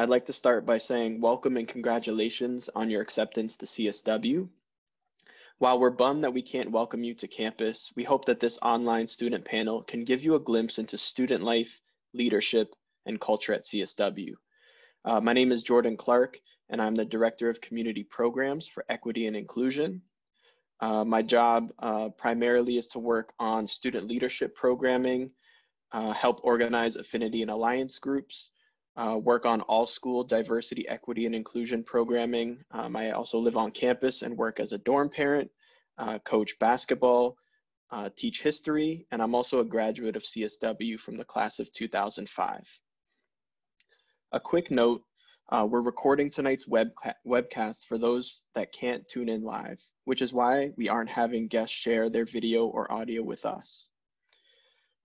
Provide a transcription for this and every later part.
I'd like to start by saying welcome and congratulations on your acceptance to CSW. While we're bummed that we can't welcome you to campus, we hope that this online student panel can give you a glimpse into student life, leadership, and culture at CSW. Uh, my name is Jordan Clark, and I'm the Director of Community Programs for Equity and Inclusion. Uh, my job uh, primarily is to work on student leadership programming, uh, help organize affinity and alliance groups, uh, work on all school diversity, equity, and inclusion programming. Um, I also live on campus and work as a dorm parent, uh, coach basketball, uh, teach history, and I'm also a graduate of CSW from the class of 2005. A quick note, uh, we're recording tonight's web webcast for those that can't tune in live, which is why we aren't having guests share their video or audio with us.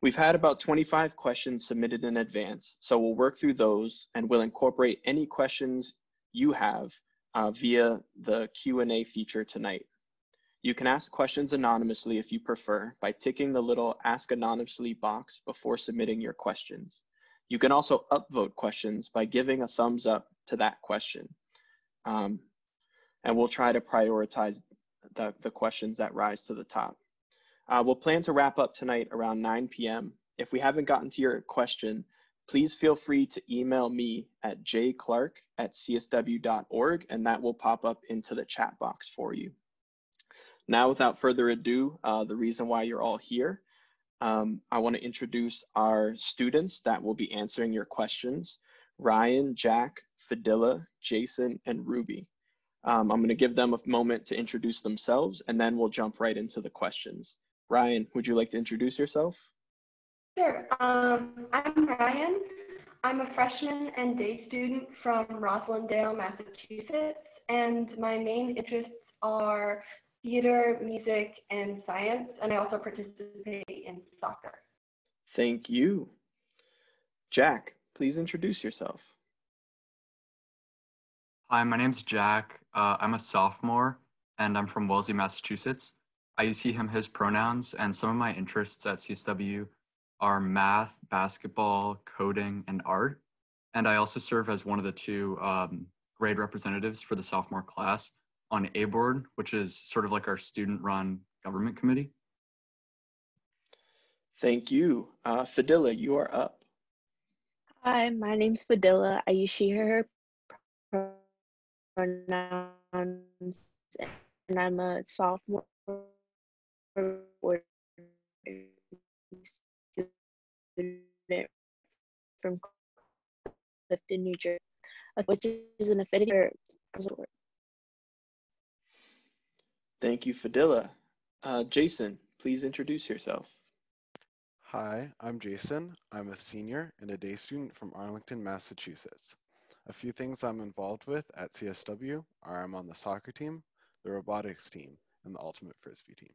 We've had about 25 questions submitted in advance, so we'll work through those and we'll incorporate any questions you have uh, via the Q&A feature tonight. You can ask questions anonymously if you prefer by ticking the little Ask Anonymously box before submitting your questions. You can also upvote questions by giving a thumbs up to that question. Um, and we'll try to prioritize the, the questions that rise to the top. Uh, we'll plan to wrap up tonight around 9 p.m. If we haven't gotten to your question, please feel free to email me at jclark at csw.org and that will pop up into the chat box for you. Now, without further ado, uh, the reason why you're all here, um, I want to introduce our students that will be answering your questions, Ryan, Jack, Fadila, Jayson, and Ruby. Um, I'm going to give them a moment to introduce themselves and then we'll jump right into the questions. Ryan, would you like to introduce yourself? Sure. Um, I'm Ryan. I'm a freshman and day student from Roslindale, Massachusetts, and my main interests are theater, music, and science, and I also participate in soccer. Thank you. Jack, please introduce yourself. Hi, my name's Jack. Uh, I'm a sophomore, and I'm from Wellesley, Massachusetts. I use he, him, his pronouns, and some of my interests at CSW are math, basketball, coding, and art. And I also serve as one of the two um, grade representatives for the sophomore class on A Board, which is sort of like our student run government committee. Thank you. Uh, Fadila, you are up. Hi, my name's Fadila. I use she, her pronouns, and I'm a sophomore student from Clifton, New Jersey, which is an affinity Thank you, Fadila. Uh, Jayson, please introduce yourself. Hi, I'm Jayson. I'm a senior and a day student from Arlington, Massachusetts. A few things I'm involved with at CSW are I'm on the soccer team, the robotics team, and the ultimate frisbee team.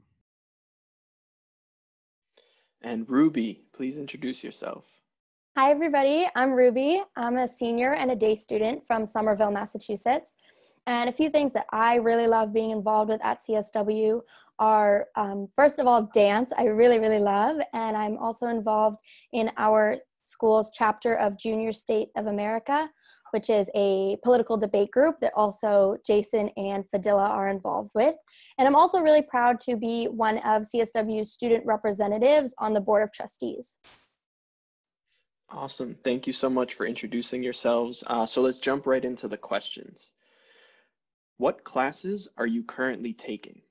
And Ruby, please introduce yourself. Hi, everybody. I'm Ruby. I'm a senior and a day student from Somerville, Massachusetts. And a few things that I really love being involved with at CSW are, um, first of all, dance. I really, really love. And I'm also involved in our school's chapter of Junior State of America, which is a political debate group that also Jayson and Fadila are involved with. And I'm also really proud to be one of CSW's student representatives on the Board of Trustees. Awesome. Thank you so much for introducing yourselves. Uh, so let's jump right into the questions. What classes are you currently taking?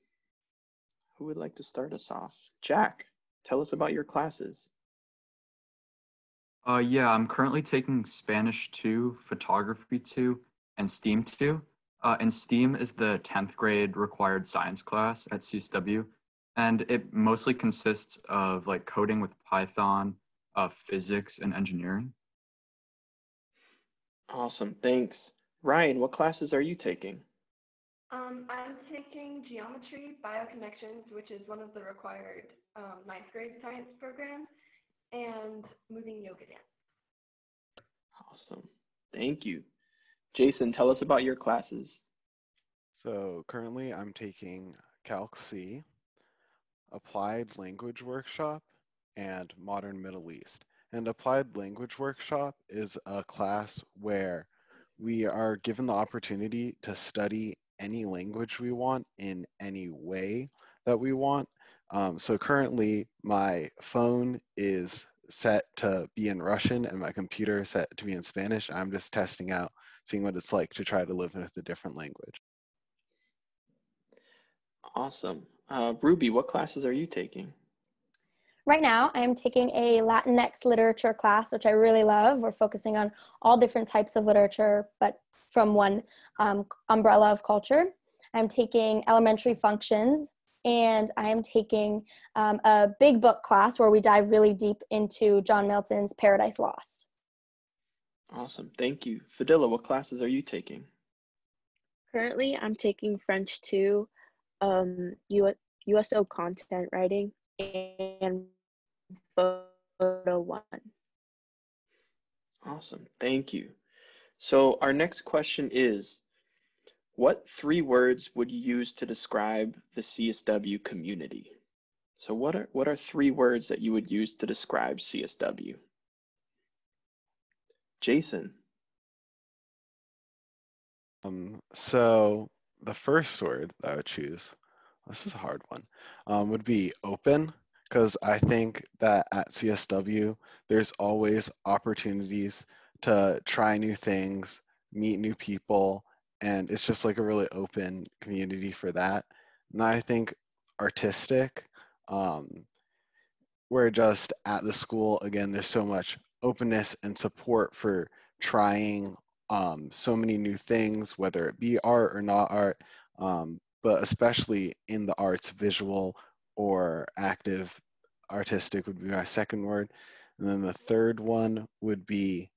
Who would like to start us off? Jack, tell us about your classes. Uh, yeah, I'm currently taking Spanish 2, Photography 2, and STEAM 2. Uh, and STEAM is the 10th grade required science class at CSW. And it mostly consists of like coding with Python, uh, physics, and engineering. Awesome, thanks. Ryan, what classes are you taking? Um, I'm taking Geometry Bioconnections, which is one of the required um, ninth grade science programs and moving yoga dance. Awesome. Thank you. Jayson, tell us about your classes. So currently I'm taking Calc C, Applied Language Workshop, and Modern Middle East. And Applied Language Workshop is a class where we are given the opportunity to study any language we want in any way that we want. Um, so currently, my phone is set to be in Russian and my computer is set to be in Spanish. I'm just testing out, seeing what it's like to try to live with a different language. Awesome. Uh, Ruby, what classes are you taking? Right now, I am taking a Latinx literature class, which I really love. We're focusing on all different types of literature, but from one um, umbrella of culture. I'm taking elementary functions, and I am taking um, a big book class where we dive really deep into John Milton's Paradise Lost. Awesome. Thank you. Fadila, what classes are you taking? Currently, I'm taking French 2, um, USO content writing, and photo 1. Awesome. Thank you. So, our next question is What three words would you use to describe the CSW community? So, what are, what are three words that you would use to describe CSW? Jayson. Um, so the first word that I would choose, this is a hard one, um, would be open, because I think that at CSW, there's always opportunities to try new things, meet new people, and it's just like a really open community for that. And I think artistic, um, we're just at the school, again, there's so much openness and support for trying um, so many new things, whether it be art or not art, um, but especially in the arts, visual or active artistic would be my second word. And then the third one would be,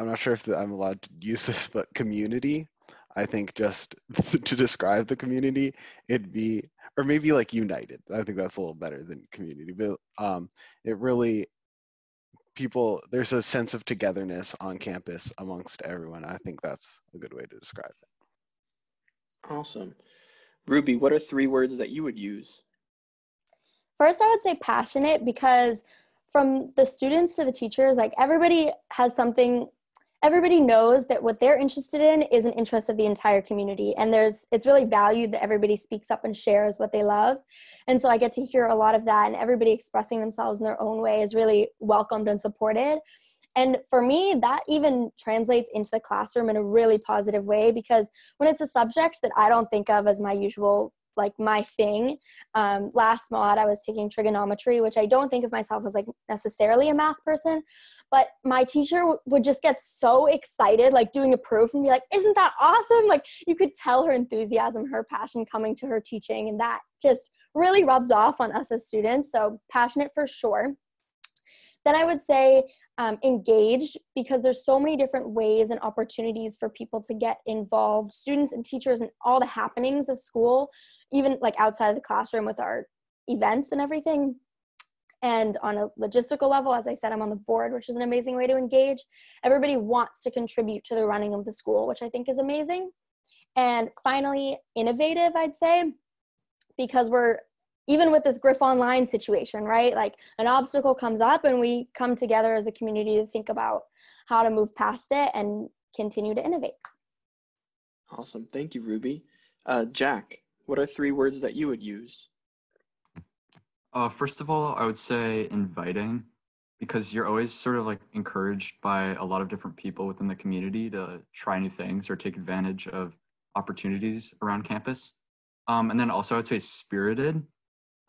I'm not sure if I'm allowed to use this, but community. I think just to describe the community, it'd be, or maybe like united. I think that's a little better than community, but um, it really people there's a sense of togetherness on campus amongst everyone i think that's a good way to describe it awesome ruby what are three words that you would use first i would say passionate because from the students to the teachers like everybody has something everybody knows that what they're interested in is an interest of the entire community. And there's it's really valued that everybody speaks up and shares what they love. And so i get to hear a lot of that and everybody expressing themselves in their own way is really welcomed and supported. And for me that even translates into the classroom in a really positive way because when it's a subject that i don't think of as my usual like my thing. Um, last mod, I was taking trigonometry, which I don't think of myself as like necessarily a math person, but my teacher w- would just get so excited, like doing a proof and be like, Isn't that awesome? Like you could tell her enthusiasm, her passion coming to her teaching, and that just really rubs off on us as students. So passionate for sure. Then I would say um, engaged because there's so many different ways and opportunities for people to get involved students and teachers and all the happenings of school even like outside of the classroom with our events and everything. And on a logistical level as i said i'm on the board which is an amazing way to engage. Everybody wants to contribute to the running of the school which i think is amazing. And finally innovative i'd say because we're even with this GryphONLINE situation, right? Like an obstacle comes up and we come together as a community to think about how to move past it and continue to innovate. Awesome. Thank you, Ruby. Uh, Jack, what are three words that you would use? Uh, first of all, I would say inviting because you're always sort of like encouraged by a lot of different people within the community to try new things or take advantage of opportunities around campus. Um, and then also, I'd say spirited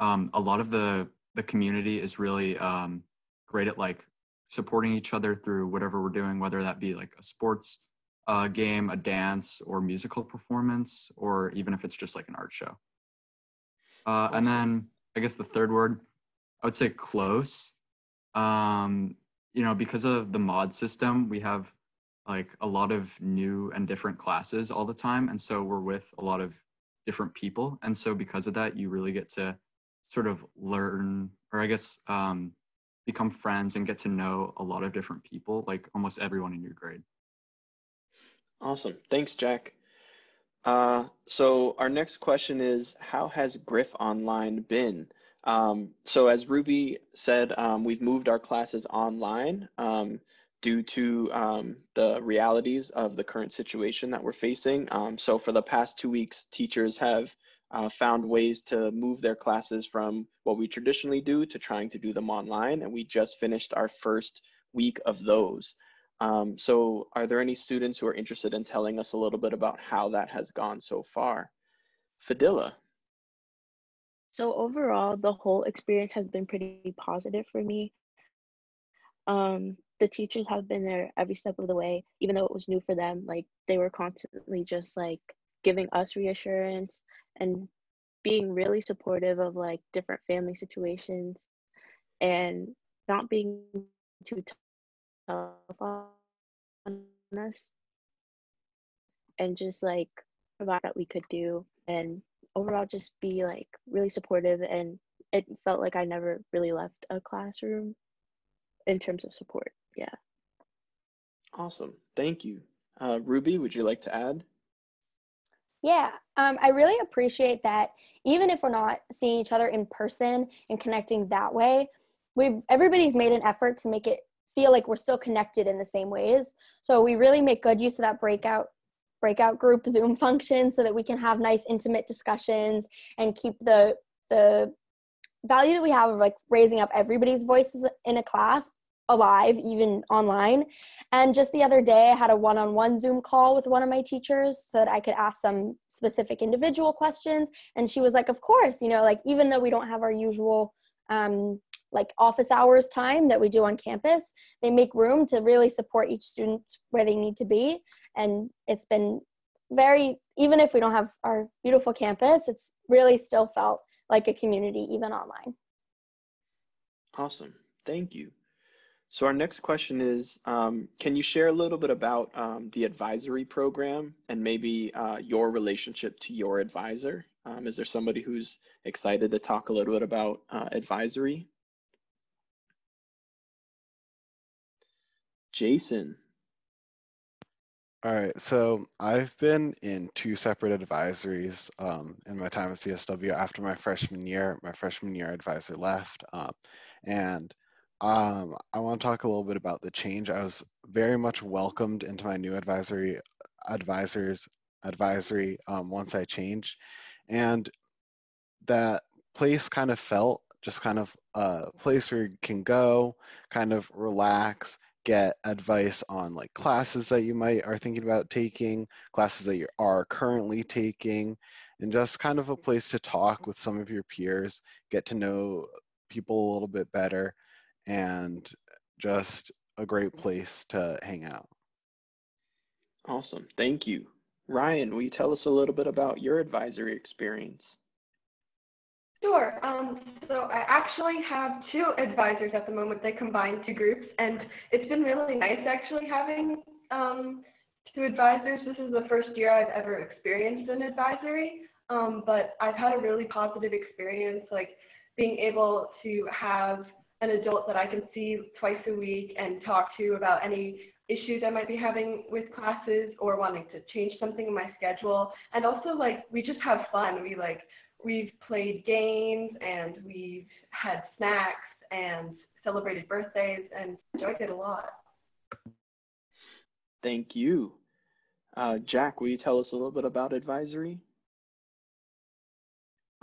um, a lot of the the community is really um, great at like supporting each other through whatever we're doing, whether that be like a sports uh, game, a dance, or musical performance, or even if it's just like an art show. Uh, and then I guess the third word, I would say close. Um, you know, because of the mod system, we have like a lot of new and different classes all the time, and so we're with a lot of different people, and so because of that, you really get to sort of learn or I guess um, become friends and get to know a lot of different people, like almost everyone in your grade. Awesome. Thanks, Jack. Uh, so our next question is, how has Griff Online been? Um, so as Ruby said, um, we've moved our classes online. Um, due to um, the realities of the current situation that we're facing. Um, so for the past two weeks, teachers have uh, found ways to move their classes from what we traditionally do to trying to do them online. And we just finished our first week of those. Um, so are there any students who are interested in telling us a little bit about how that has gone so far? Fadila. So overall, the whole experience has been pretty positive for me. Um, the teachers have been there every step of the way, even though it was new for them. Like they were constantly just like giving us reassurance and being really supportive of like different family situations and not being too tough on us and just like provide that we could do and overall just be like really supportive and it felt like I never really left a classroom in terms of support. Yeah. Awesome. Thank you. Uh, Ruby, would you like to add? Yeah, um, I really appreciate that. Even if we're not seeing each other in person and connecting that way, we've everybody's made an effort to make it feel like we're still connected in the same ways. So we really make good use of that breakout breakout group Zoom function so that we can have nice intimate discussions and keep the the value that we have of like raising up everybody's voices in a class alive even online. And just the other day i had a one-on-one zoom call with one of my teachers so that i could ask some specific individual questions. And she was like of course you know like even though we don't have our usual um, like office hours time that we do on campus they make room to really support each student where they need to be. And it's been very even if we don't have our beautiful campus it's really still felt like a community even online. Awesome. Thank you so our next question is, um, can you share a little bit about um, the advisory program and maybe uh, your relationship to your advisor? Um, is there somebody who's excited to talk a little bit about uh, advisory? Jayson. All right, so I've been in two separate advisories um, in my time at CSW. After my freshman year, my freshman year advisor left, um, and um, I want to talk a little bit about the change. I was very much welcomed into my new advisory advisors advisory um, once I changed, and that place kind of felt just kind of a place where you can go, kind of relax, get advice on like classes that you might are thinking about taking, classes that you are currently taking, and just kind of a place to talk with some of your peers, get to know people a little bit better and just a great place to hang out. Awesome. Thank you. Ryan, will you tell us a little bit about your advisory experience? Sure. Um, so I actually have two advisors at the moment. They combine two groups, and it's been really nice actually having um, two advisors. This is the first year I've ever experienced an advisory, um, but I've had a really positive experience, like being able to have an adult that I can see twice a week and talk to about any issues I might be having with classes or wanting to change something in my schedule. And also like we just have fun. We like we've played games and we've had snacks and celebrated birthdays and enjoyed it a lot. Thank you. Uh, Jack, will you tell us a little bit about advisory?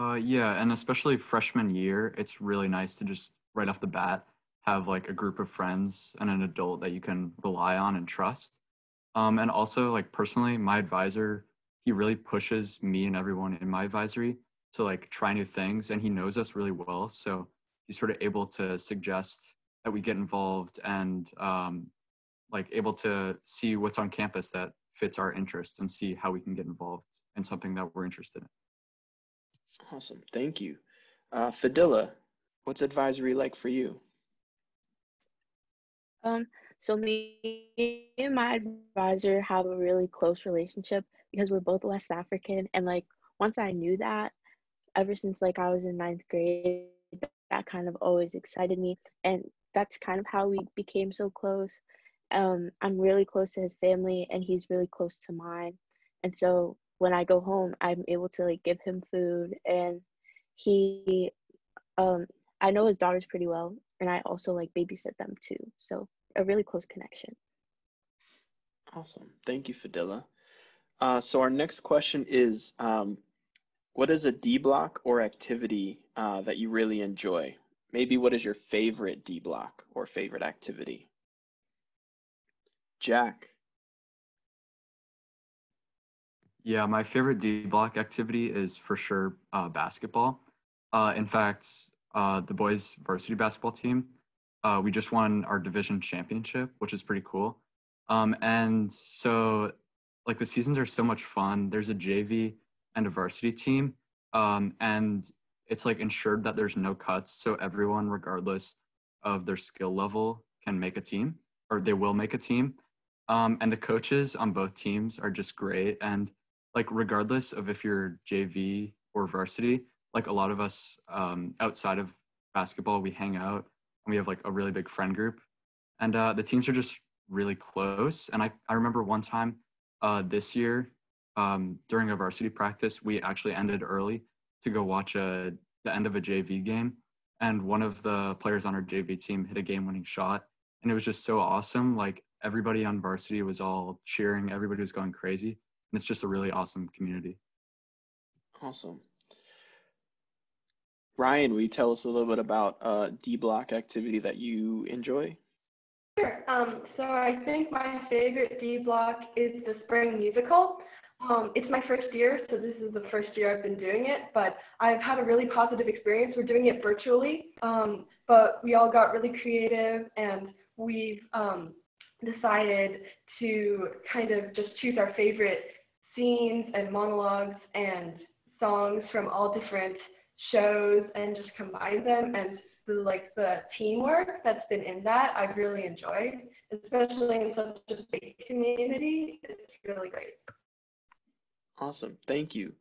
Uh, yeah, and especially freshman year, it's really nice to just right off the bat have like a group of friends and an adult that you can rely on and trust. Um, and also like personally, my advisor, he really pushes me and everyone in my advisory to like try new things and he knows us really well. So he's sort of able to suggest that we get involved and um, like able to see what's on campus that fits our interests and see how we can get involved in something that we're interested in. Awesome. Thank you. Uh, Fadila, What's advisory like for you? Um, so me and my advisor have a really close relationship because we're both West African, and like once I knew that, ever since like I was in ninth grade, that kind of always excited me, and that's kind of how we became so close. Um, I'm really close to his family, and he's really close to mine, and so when I go home, I'm able to like give him food, and he um I know his daughters pretty well, and I also like babysit them too. So a really close connection. Awesome. Thank you, Fadila. Uh, so our next question is, um, what is a D block or activity uh, that you really enjoy? Maybe what is your favorite D block or favorite activity? Jack. Yeah, my favorite D block activity is for sure uh, basketball. Uh, in fact, uh, the boys varsity basketball team, uh, we just won our division championship, which is pretty cool. Um, and so, like, the seasons are so much fun. There's a JV and a varsity team, um, and it's like ensured that there's no cuts. So, everyone, regardless of their skill level, can make a team or they will make a team. Um, and the coaches on both teams are just great. And like, regardless of if you're JV or varsity, like a lot of us um, outside of basketball, we hang out and we have like a really big friend group. And uh, the teams are just really close. And I, I remember one time uh, this year um, during a varsity practice, we actually ended early to go watch a, the end of a JV game. And one of the players on our JV team hit a game winning shot. And it was just so awesome. Like everybody on varsity was all cheering, everybody was going crazy. And it's just a really awesome community. Awesome. Ryan, will you tell us a little bit about uh, D block activity that you enjoy? Sure. Um, so I think my favorite D block is the spring musical. Um, it's my first year, so this is the first year I've been doing it, but I've had a really positive experience. We're doing it virtually, um, but we all got really creative and we've um, decided to kind of just choose our favorite scenes and monologues and songs from all different shows and just combine them and the like the teamwork that's been in that I've really enjoyed, especially in such a big community. It's really great. Awesome, thank you,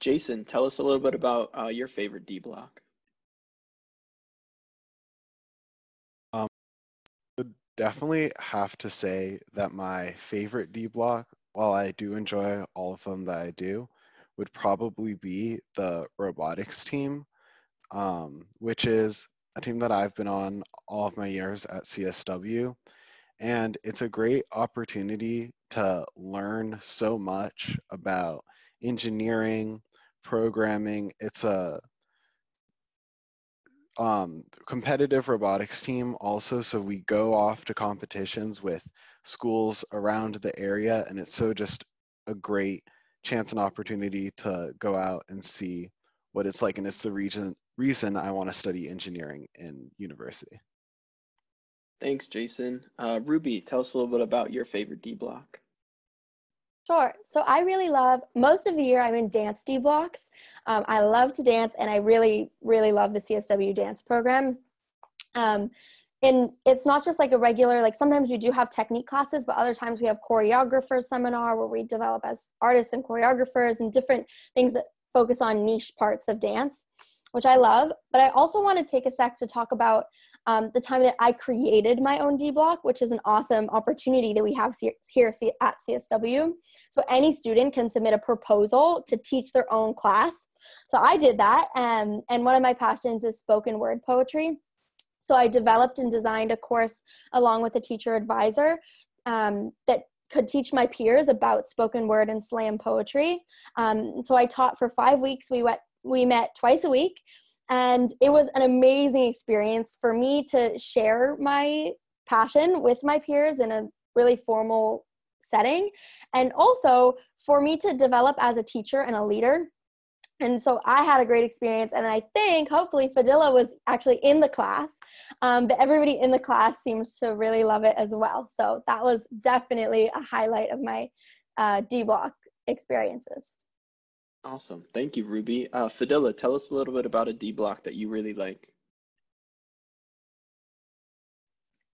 Jayson. Tell us a little bit about uh, your favorite D block. Um, would definitely have to say that my favorite D block, while I do enjoy all of them that I do, would probably be the robotics team, um, which is a team that I've been on all of my years at CSW. And it's a great opportunity to learn so much about engineering, programming. It's a um, competitive robotics team also. So we go off to competitions with schools around the area, and it's so just a great chance and opportunity to go out and see what it's like. And it's the region reason I want to study engineering in university. Thanks, Jayson. Uh, Ruby, tell us a little bit about your favorite D block. Sure. So I really love most of the year I'm in dance D blocks. Um, I love to dance and I really, really love the CSW dance program. Um, and it's not just like a regular, like sometimes we do have technique classes, but other times we have choreographer seminar where we develop as artists and choreographers and different things that focus on niche parts of dance which I love. But I also want to take a sec to talk about um, the time that I created my own D block, which is an awesome opportunity that we have here at CSW. So any student can submit a proposal to teach their own class. So I did that, um, and one of my passions is spoken word poetry. So I developed and designed a course along with a teacher advisor um, that could teach my peers about spoken word and slam poetry. Um, so I taught for five weeks. We went we met twice a week and it was an amazing experience for me to share my passion with my peers in a really formal setting and also for me to develop as a teacher and a leader and so i had a great experience and i think hopefully fadila was actually in the class um, but everybody in the class seems to really love it as well so that was definitely a highlight of my uh, d block experiences Awesome. Thank you, Ruby. Uh, Fadila, tell us a little bit about a D block that you really like.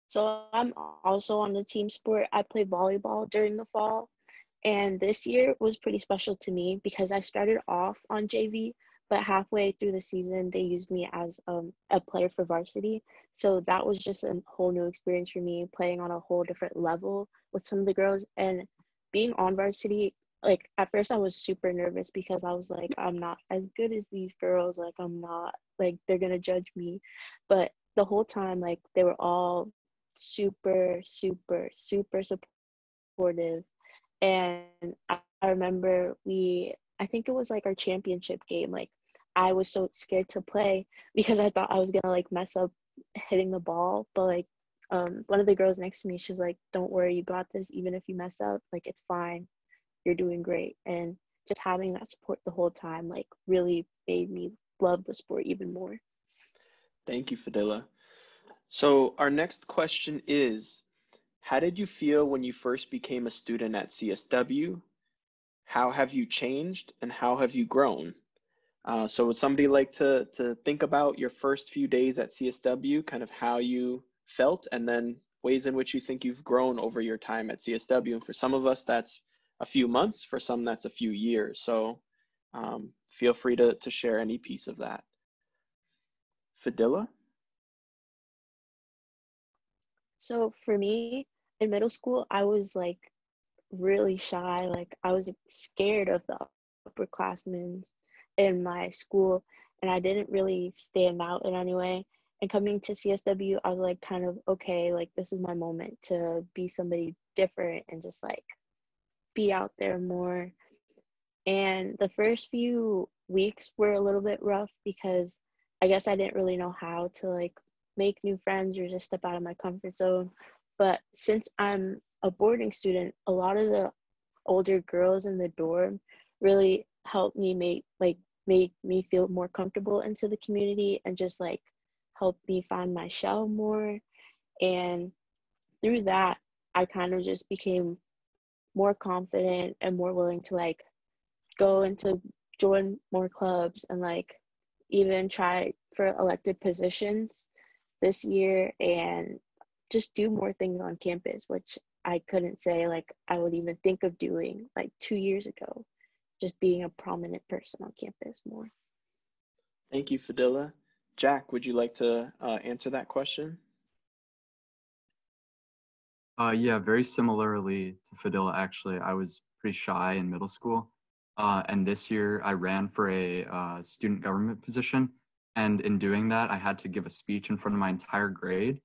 So I'm also on the team sport. I play volleyball during the fall. And this year was pretty special to me because I started off on JV, but halfway through the season, they used me as um, a player for varsity. So that was just a whole new experience for me, playing on a whole different level with some of the girls. And being on varsity like at first I was super nervous because I was like I'm not as good as these girls like I'm not like they're going to judge me but the whole time like they were all super, super, super supportive. And I, remember we, I think it was like our championship game. Like I was so scared to play because I thought I was gonna like mess up hitting the ball. But like um, one of the girls next to me, she was like, "Don't worry, you got this. Even if you mess up, like it's fine. You're doing great." And just having that support the whole time, like really made me love the sport even more. Thank you, Fadila. So our next question is, how did you feel when you first became a student at CSW? How have you changed and how have you grown? Uh, so would somebody like to, to think about your first few days at CSW, kind of how you felt, and then ways in which you think you've grown over your time at CSW? And for some of us, that's a few months. For some, that's a few years. So um, feel free to, to share any piece of that. Fadila? So for me, in middle school, I was like really shy. Like I was scared of the upperclassmen in my school, and I didn't really stand out in any way. And coming to CSW, I was like kind of okay, like this is my moment to be somebody different and just like be out there more. And the first few weeks were a little bit rough because I guess I didn't really know how to like make new friends or just step out of my comfort zone. But since I'm a boarding student, a lot of the older girls in the dorm really helped me make like make me feel more comfortable into the community and just like help me find my shell more. And through that, I kind of just became more confident and more willing to like go into join more clubs and like even try for elected positions this year and just do more things on campus which i couldn't say like i would even think of doing like two years ago just being a prominent person on campus more thank you fadila jack would you like to uh, answer that question uh, yeah, very similarly to Fadila, actually. I was pretty shy in middle school. Uh, and this year I ran for a uh, student government position. And in doing that, I had to give a speech in front of my entire grade,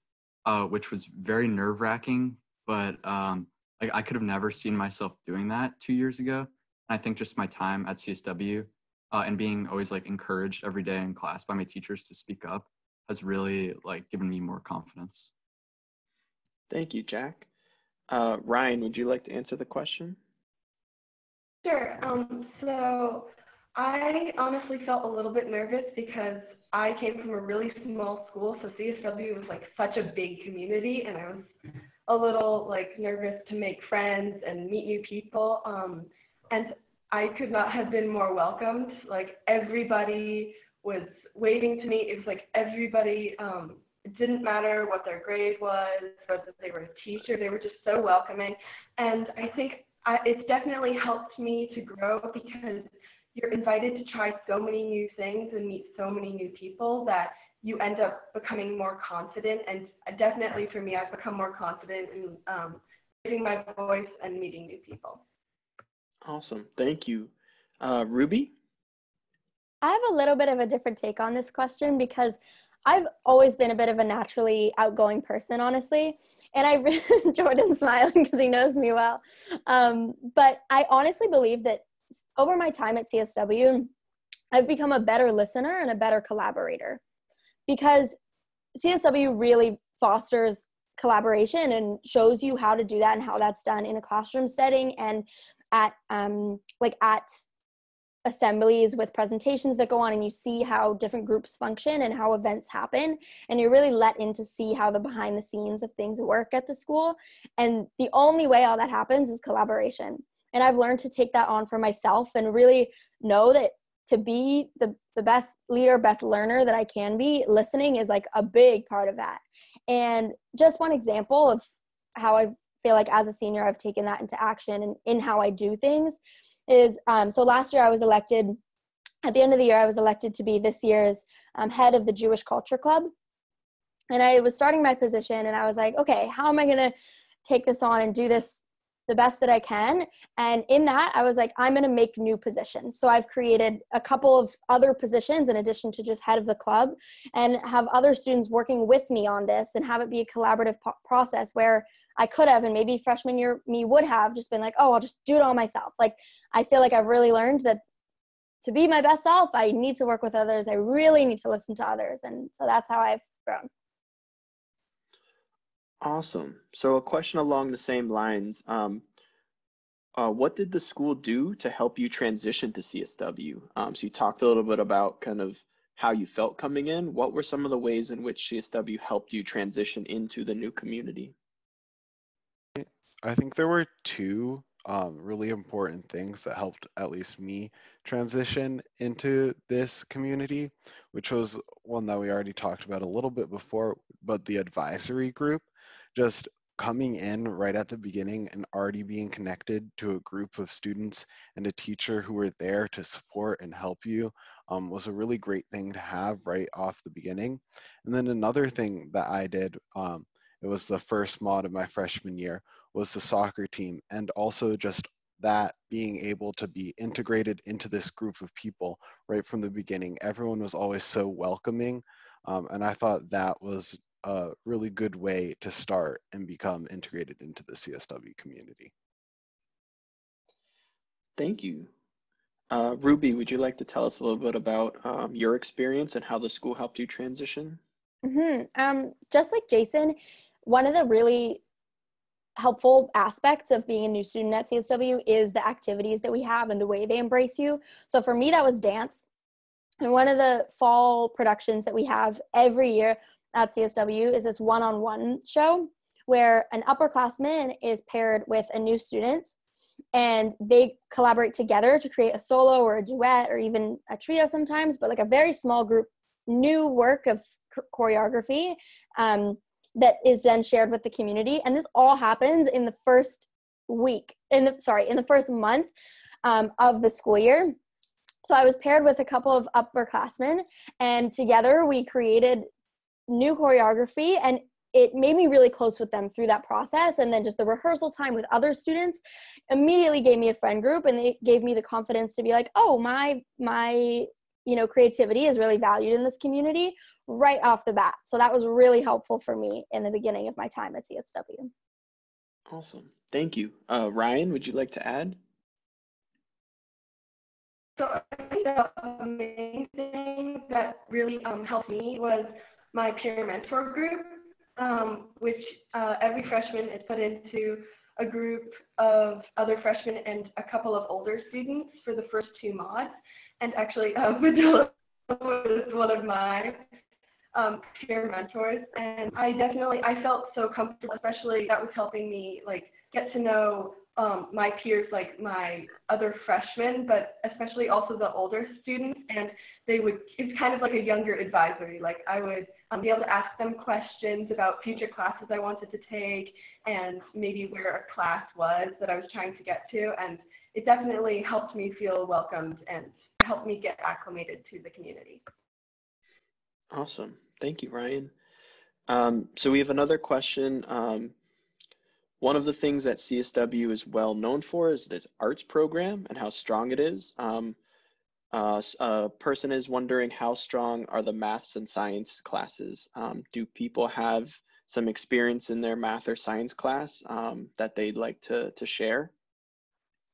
uh, which was very nerve wracking. But um, like I could have never seen myself doing that two years ago. And I think just my time at CSW uh, and being always like encouraged every day in class by my teachers to speak up has really like given me more confidence. Thank you, Jack. Uh, Ryan, would you like to answer the question? Sure. Um, so I honestly felt a little bit nervous because I came from a really small school, so CSW was like such a big community, and I was a little like nervous to make friends and meet new people. Um, and I could not have been more welcomed. Like everybody was waving to me. It was like everybody um, it didn't matter what their grade was, whether they were a teacher, they were just so welcoming. And I think I, it's definitely helped me to grow because you're invited to try so many new things and meet so many new people that you end up becoming more confident. And definitely for me, I've become more confident in um, giving my voice and meeting new people. Awesome. Thank you. Uh, Ruby? I have a little bit of a different take on this question because I've always been a bit of a naturally outgoing person, honestly. And I, Jordan's smiling because he knows me well. Um, but I honestly believe that over my time at CSW, I've become a better listener and a better collaborator because CSW really fosters collaboration and shows you how to do that and how that's done in a classroom setting and at um, like at assemblies with presentations that go on and you see how different groups function and how events happen. And you're really let in to see how the behind the scenes of things work at the school. And the only way all that happens is collaboration and i've learned to take that on for myself and really know that to be the, the best leader best learner that i can be listening is like a big part of that and just one example of how i feel like as a senior i've taken that into action and in how i do things is um, so last year I was elected, at the end of the year, I was elected to be this year's um, head of the Jewish Culture Club. And I was starting my position and I was like, okay, how am I going to take this on and do this the best that I can. And in that, I was like, I'm going to make new positions. So I've created a couple of other positions in addition to just head of the club and have other students working with me on this and have it be a collaborative po- process where I could have, and maybe freshman year me would have just been like, oh, I'll just do it all myself. Like, I feel like I've really learned that to be my best self, I need to work with others. I really need to listen to others. And so that's how I've grown. Awesome. So a question along the same lines. Um, uh, what did the school do to help you transition to CSW? Um, so you talked a little bit about kind of how you felt coming in. What were some of the ways in which CSW helped you transition into the new community? I think there were two um, really important things that helped at least me transition into this community, which was one that we already talked about a little bit before, but the advisory group, just coming in right at the beginning and already being connected to a group of students and a teacher who were there to support and help you um, was a really great thing to have right off the beginning. And then another thing that I did, um, it was the first mod of my freshman year, was the soccer team and also just that being able to be integrated into this group of people right from the beginning. Everyone was always so welcoming. Um, and I thought that was a really good way to start and become integrated into the CSW community. Thank you. Uh, Ruby, would you like to tell us a little bit about um, your experience and how the school helped you transition? Mm-hmm. Um, just like Jayson, one of the really helpful aspects of being a new student at CSW is the activities that we have and the way they embrace you. So for me, that was dance. And one of the fall productions that we have every year at CSW is this one on one show where an upperclassman is paired with a new student and they collaborate together to create a solo or a duet or even a trio sometimes, but like a very small group new work of choreography. Um, that is then shared with the community and this all happens in the first week in the sorry in the first month um, of the school year so i was paired with a couple of upperclassmen and together we created new choreography and it made me really close with them through that process. And then just the rehearsal time with other students immediately gave me a friend group and it gave me the confidence to be like oh my my you know creativity is really valued in this community right off the bat. So that was really helpful for me in the beginning of my time at csw awesome. Thank you. Uh, ryan would you like to add? So i think the main thing that really um, helped me was my peer mentor group um, which uh, every freshman is put into a group of other freshmen and a couple of older students for the first two mods. And actually uh, was one of my um, peer mentors, and I definitely I felt so comfortable, especially that was helping me like get to know um, my peers, like my other freshmen, but especially also the older students, and they would it's kind of like a younger advisory. Like I would um, be able to ask them questions about future classes I wanted to take, and maybe where a class was that I was trying to get to, and it definitely helped me feel welcomed and helped me get acclimated to the community. Awesome. Thank you, Ryan. Um, so we have another question. Um, one of the things that CSW is well known for is its arts program and how strong it is. Um, uh, a person is wondering how strong are the maths and science classes? Um, do people have some experience in their math or science class um, that they'd like to, to share?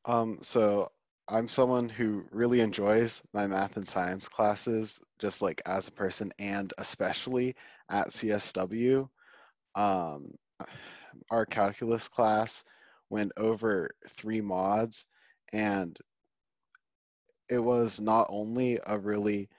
Um, so I'm someone who really enjoys my math and science classes, just like as a person and especially at CSW. Um, our calculus class went over three mods and it was not only a really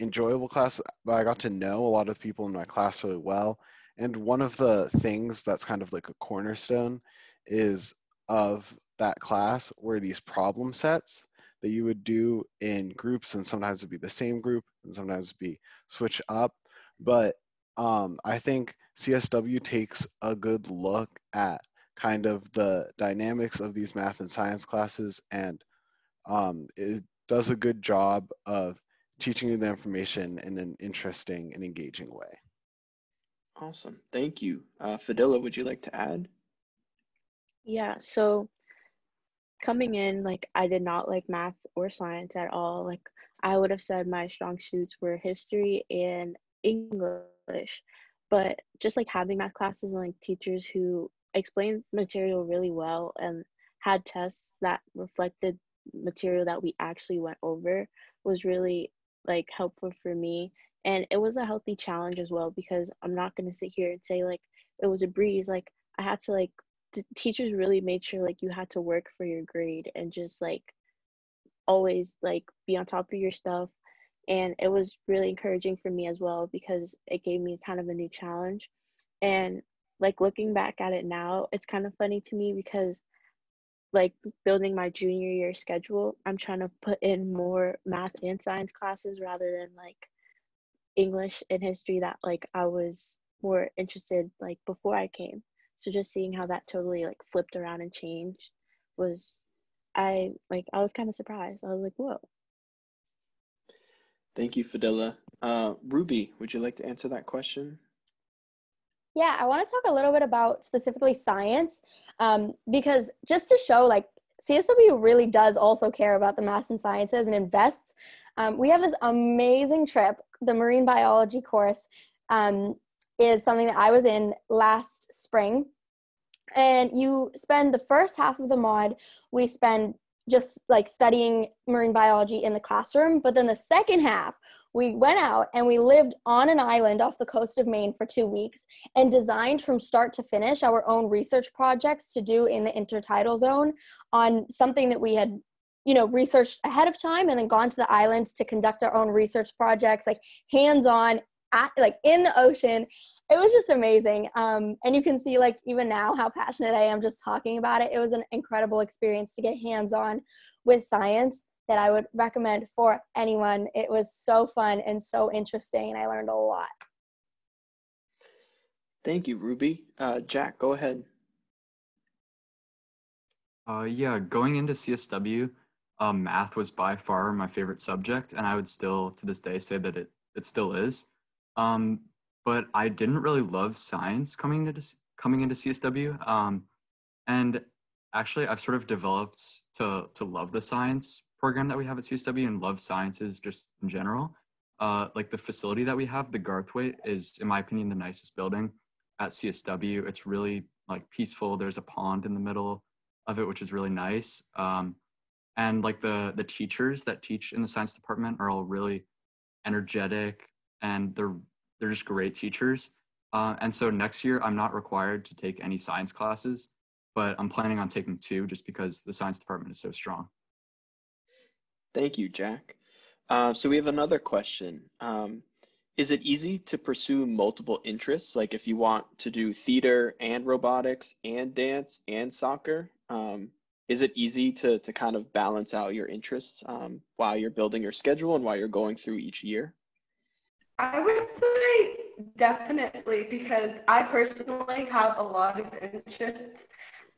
enjoyable class, but I got to know a lot of people in my class really well. And one of the things that's kind of like a cornerstone is of that class were these problem sets that you would do in groups and sometimes it'd be the same group and sometimes be switch up but um, i think csw takes a good look at kind of the dynamics of these math and science classes and um, it does a good job of teaching you the information in an interesting and engaging way awesome thank you uh, fadila would you like to add yeah, so coming in, like I did not like math or science at all. Like I would have said my strong suits were history and English. But just like having math classes and like teachers who explained material really well and had tests that reflected material that we actually went over was really like helpful for me. And it was a healthy challenge as well because i'm not going to sit here and say like it was a breeze. Like i had to like the teachers really made sure like you had to work for your grade and just like always like be on top of your stuff and it was really encouraging for me as well because it gave me kind of a new challenge. And like looking back at it now it's kind of funny to me because like building my junior year schedule i'm trying to put in more math and science classes rather than like english and history that like i was more interested like before i came. So just seeing how that totally like flipped around and changed was i like i was kind of surprised. I was like whoa Thank you, Fadila. Uh, Ruby, would you like to answer that question? Yeah, I want to talk a little bit about specifically science um, because just to show like CSW really does also care about the math and sciences and invests. Um, we have this amazing trip. The marine biology course um, is something that I was in last spring. And you spend the first half of the mod, we spend just like studying marine biology in the classroom. But then the second half, we went out and we lived on an island off the coast of Maine for two weeks and designed from start to finish our own research projects to do in the intertidal zone on something that we had you know researched ahead of time and then gone to the island to conduct our own research projects like hands on like in the ocean it was just amazing. Um, and you can see, like, even now, how passionate I am just talking about it. It was an incredible experience to get hands on with science that I would recommend for anyone. It was so fun and so interesting, and I learned a lot. Thank you, Ruby. Uh, Jack, go ahead. Uh, yeah, going into CSW, uh, math was by far my favorite subject, and I would still, to this day, say that it, it still is. Um, but I didn't really love science coming into coming into CSW. Um, and actually, I've sort of developed to to love the science program that we have at CSW and love sciences just in general. Uh, like the facility that we have, the Garthwaite, is in my opinion the nicest building at CSW. It's really like peaceful. There's a pond in the middle of it, which is really nice. Um, and like the the teachers that teach in the science department are all really energetic and they're they're just great teachers. Uh, and so next year, I'm not required to take any science classes, but I'm planning on taking two just because the science department is so strong. Thank you, Jack. Uh, so we have another question. Um, is it easy to pursue multiple interests? Like if you want to do theater and robotics and dance and soccer, um, is it easy to, to kind of balance out your interests um, while you're building your schedule and while you're going through each year? I would say definitely because I personally have a lot of interests,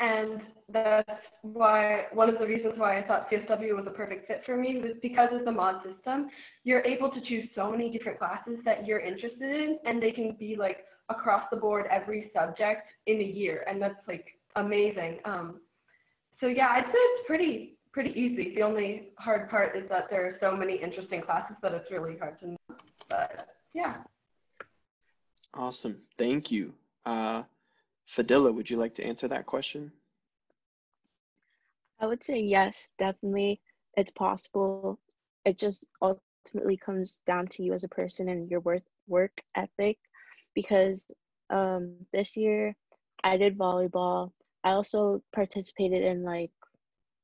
and that's why one of the reasons why I thought CSW was a perfect fit for me was because of the mod system. You're able to choose so many different classes that you're interested in, and they can be like across the board every subject in a year, and that's like amazing. Um, so yeah, I'd say it's pretty pretty easy. The only hard part is that there are so many interesting classes that it's really hard to know. But yeah. Awesome. Thank you. Uh, Fadila, would you like to answer that question? I would say yes, definitely. It's possible. It just ultimately comes down to you as a person and your work work ethic. Because um, this year I did volleyball. I also participated in like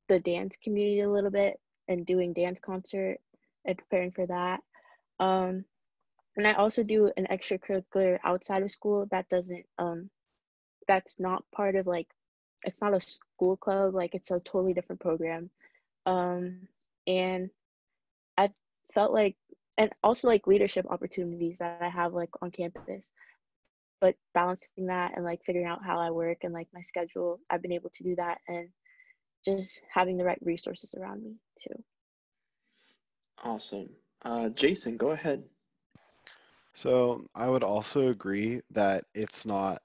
the dance community a little bit and doing dance concert and preparing for that. Um, and I also do an extracurricular outside of school that doesn't um that's not part of like it's not a school club like it's a totally different program. Um and I felt like and also like leadership opportunities that I have like on campus. But balancing that and like figuring out how I work and like my schedule I've been able to do that and just having the right resources around me too. Awesome. Uh, Jayson go ahead so I would also agree that it's not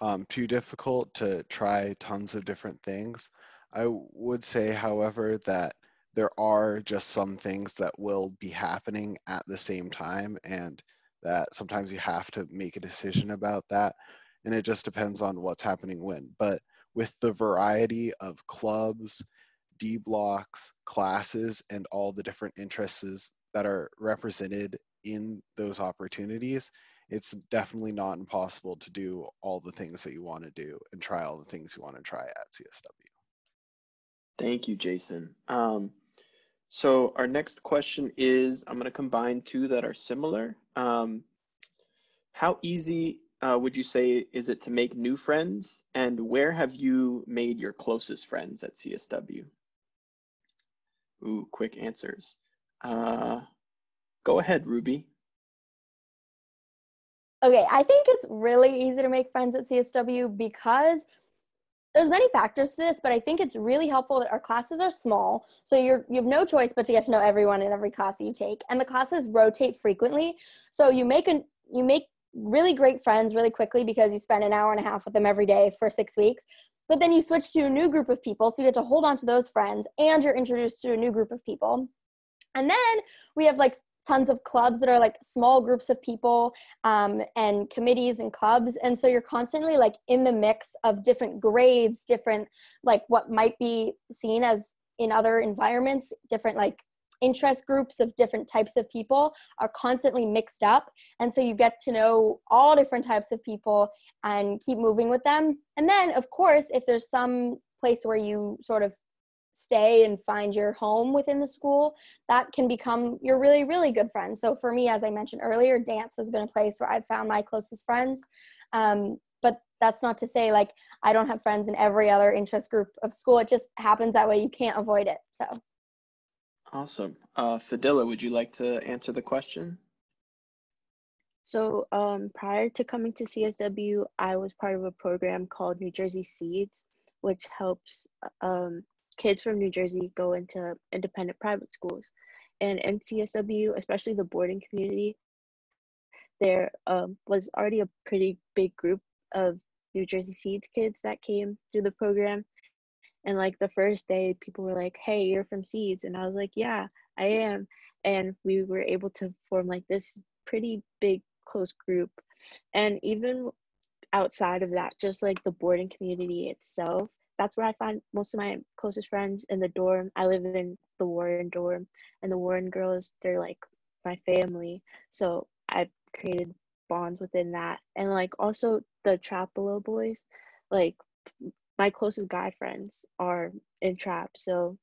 um, too difficult to try tons of different things. I would say, however, that there are just some things that will be happening at the same time, and that sometimes you have to make a decision about that. And it just depends on what's happening when. But with the variety of clubs, D blocks, classes, and all the different interests that are represented in those opportunities, it's definitely not impossible to do all the things that you want to do and try all the things you want to try at CSW. Thank you, Jayson. Um, so our next question is, I'm going to combine two that are similar. Um, how easy uh, would you say is it to make new friends? And where have you made your closest friends at CSW? Ooh, quick answers. Uh, go ahead, Ruby. Okay, I think it's really easy to make friends at CSW because there's many factors to this, but I think it's really helpful that our classes are small. So you're you have no choice but to get to know everyone in every class that you take. And the classes rotate frequently. So you make an you make really great friends really quickly because you spend an hour and a half with them every day for six weeks. But then you switch to a new group of people, so you get to hold on to those friends and you're introduced to a new group of people. And then we have like tons of clubs that are like small groups of people um, and committees and clubs and so you're constantly like in the mix of different grades different like what might be seen as in other environments different like interest groups of different types of people are constantly mixed up and so you get to know all different types of people and keep moving with them. And then of course if there's some place where you sort of stay and find your home within the school, that can become your really, really good friends. So for me, as I mentioned earlier, dance has been a place where I've found my closest friends. Um, but that's not to say like I don't have friends in every other interest group of school. It just happens that way. You can't avoid it. So. Awesome. Uh, Fadila, would you like to answer the question? So um, prior to coming to CSW, I was part of a program called New Jersey Seeds, which helps um, kids from New Jersey go into independent private schools. And NCSW, especially the boarding community, there um, was already a pretty big group of New Jersey Seeds kids that came through the program. And like the first day, people were like, hey, you're from Seeds. And I was like, yeah, I am. And we were able to form like this pretty big, close group. And even outside of that, just like the boarding community itself, that's where I find most of my closest friends in the dorm. I live in the Warren dorm, and the Warren girls, they're like my family. So I've created bonds within that. And like also the Trapelo boys, like my closest guy friends are in trap. So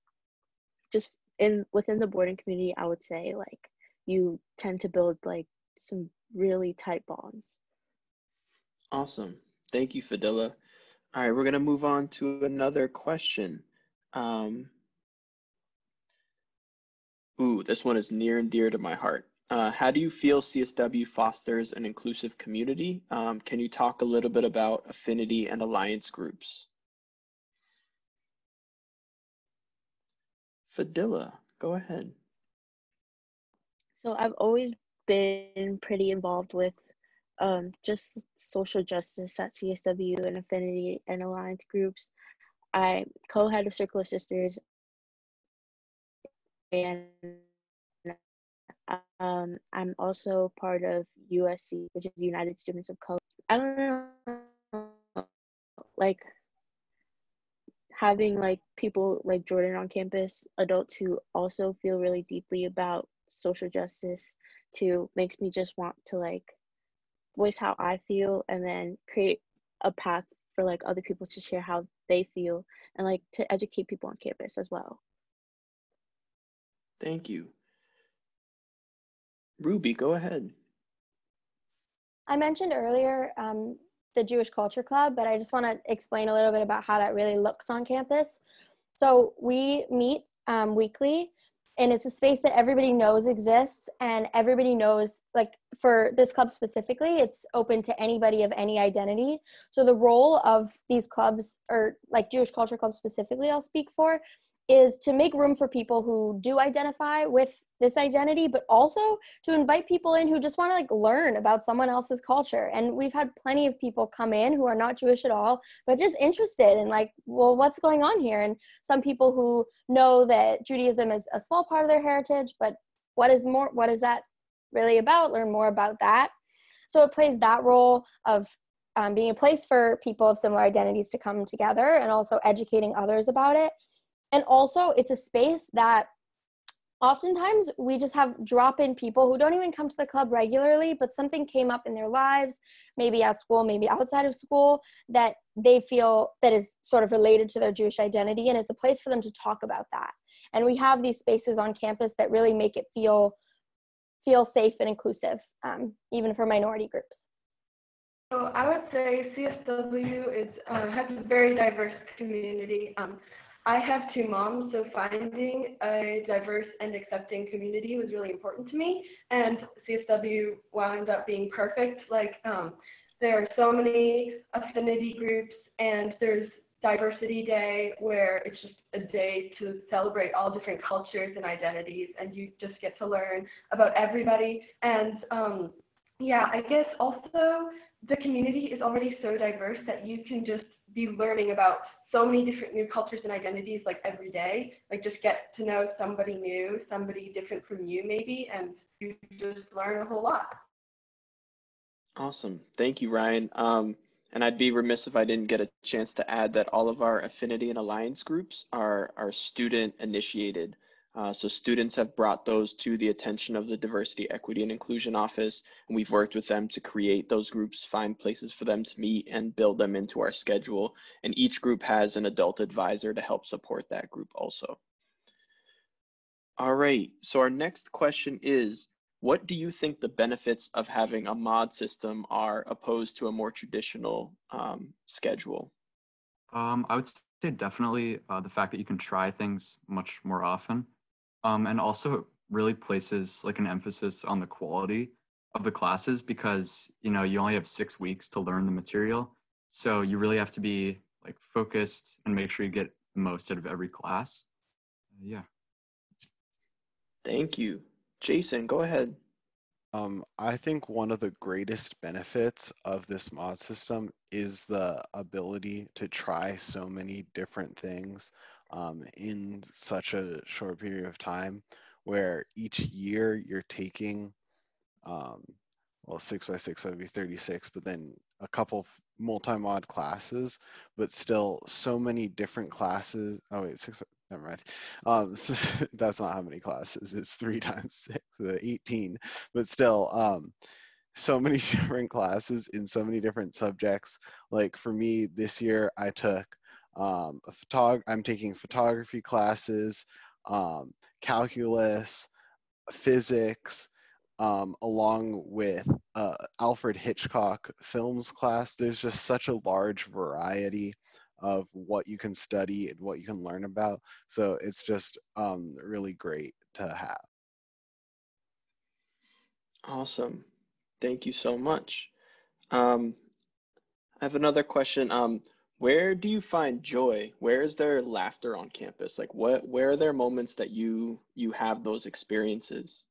just in within the boarding community, I would say like you tend to build like some really tight bonds. Awesome. Thank you, Fadila. All right, we're going to move on to another question. Um, ooh, this one is near and dear to my heart. Uh, how do you feel CSW fosters an inclusive community? Um, can you talk a little bit about affinity and alliance groups? Fadila, go ahead. So I've always been pretty involved with um, just social justice at CSW and affinity and alliance groups. I co-head of Circle of Sisters and um, I'm also part of USC, which is United Students of Color. I don't know, like having like people like Jordan on campus, adults who also feel really deeply about social justice, too, makes me just want to like voice how I feel and then create a path for like other people to share how they feel and like to educate people on campus as well. Thank you. Ruby, go ahead. I mentioned earlier um, the Jewish Culture Club, but I just want to explain a little bit about how that really looks on campus. So we meet um, weekly and it's a space that everybody knows exists and everybody knows like for this club specifically it's open to anybody of any identity. So the role of these clubs or like jewish culture clubs specifically i'll speak for is to make room for people who do identify with this identity but also to invite people in who just want to like learn about someone else's culture. And we've had plenty of people come in who are not jewish at all but just interested in like well what's going on here? And some people who know that judaism is a small part of their heritage but what is more what is that really about? Learn more about that. So it plays that role of um, being a place for people of similar identities to come together and also educating others about it and also it's a space that oftentimes we just have drop in people who don't even come to the club regularly but something came up in their lives maybe at school maybe outside of school that they feel that is sort of related to their jewish identity and it's a place for them to talk about that and we have these spaces on campus that really make it feel feel safe and inclusive um, even for minority groups so I would say CSW is, uh, has a very diverse community. Um, I have two moms, so finding a diverse and accepting community was really important to me. And CSW wound up being perfect. Like, um, there are so many affinity groups, and there's Diversity Day, where it's just a day to celebrate all different cultures and identities, and you just get to learn about everybody. And um, yeah, I guess also the community is already so diverse that you can just be learning about so many different new cultures and identities like every day. Like just get to know somebody new, somebody different from you maybe, and you just learn a whole lot. Awesome. Thank you, Ryan. Um, and I'd be remiss if I didn't get a chance to add that all of our affinity and alliance groups are, are student initiated. Uh, so students have brought those to the attention of the Diversity, Equity, and Inclusion Office, and we've worked with them to create those groups, find places for them to meet, and build them into our schedule. And each group has an adult advisor to help support that group also. All right, so our next question is, what do you think the benefits of having a mod system are opposed to a more traditional um, schedule? Um, I would say definitely uh, the fact that you can try things much more often. Um, and also really places like an emphasis on the quality of the classes because you know you only have six weeks to learn the material. So you really have to be like focused and make sure you get the most out of every class. Yeah. Thank you. Jayson go ahead. Um, I think one of the greatest benefits of this mod system is the ability to try so many different things um, in such a short period of time where each year you're taking um, well six by six that would be 36 but then a couple multi-mod classes but still so many different classes oh wait six never mind. Um, so that's not how many classes it's three times six so 18 but still um, so many different classes in so many different subjects. Like for me this year i took um, a photog- I'm taking photography classes, um, calculus, physics, um, along with uh, Alfred Hitchcock films class. There's just such a large variety of what you can study and what you can learn about. So it's just um, really great to have. Awesome. Thank you so much. Um, I have another question. Um, where do you find joy? Where is there laughter on campus? Like what where are there moments that you you have those experiences?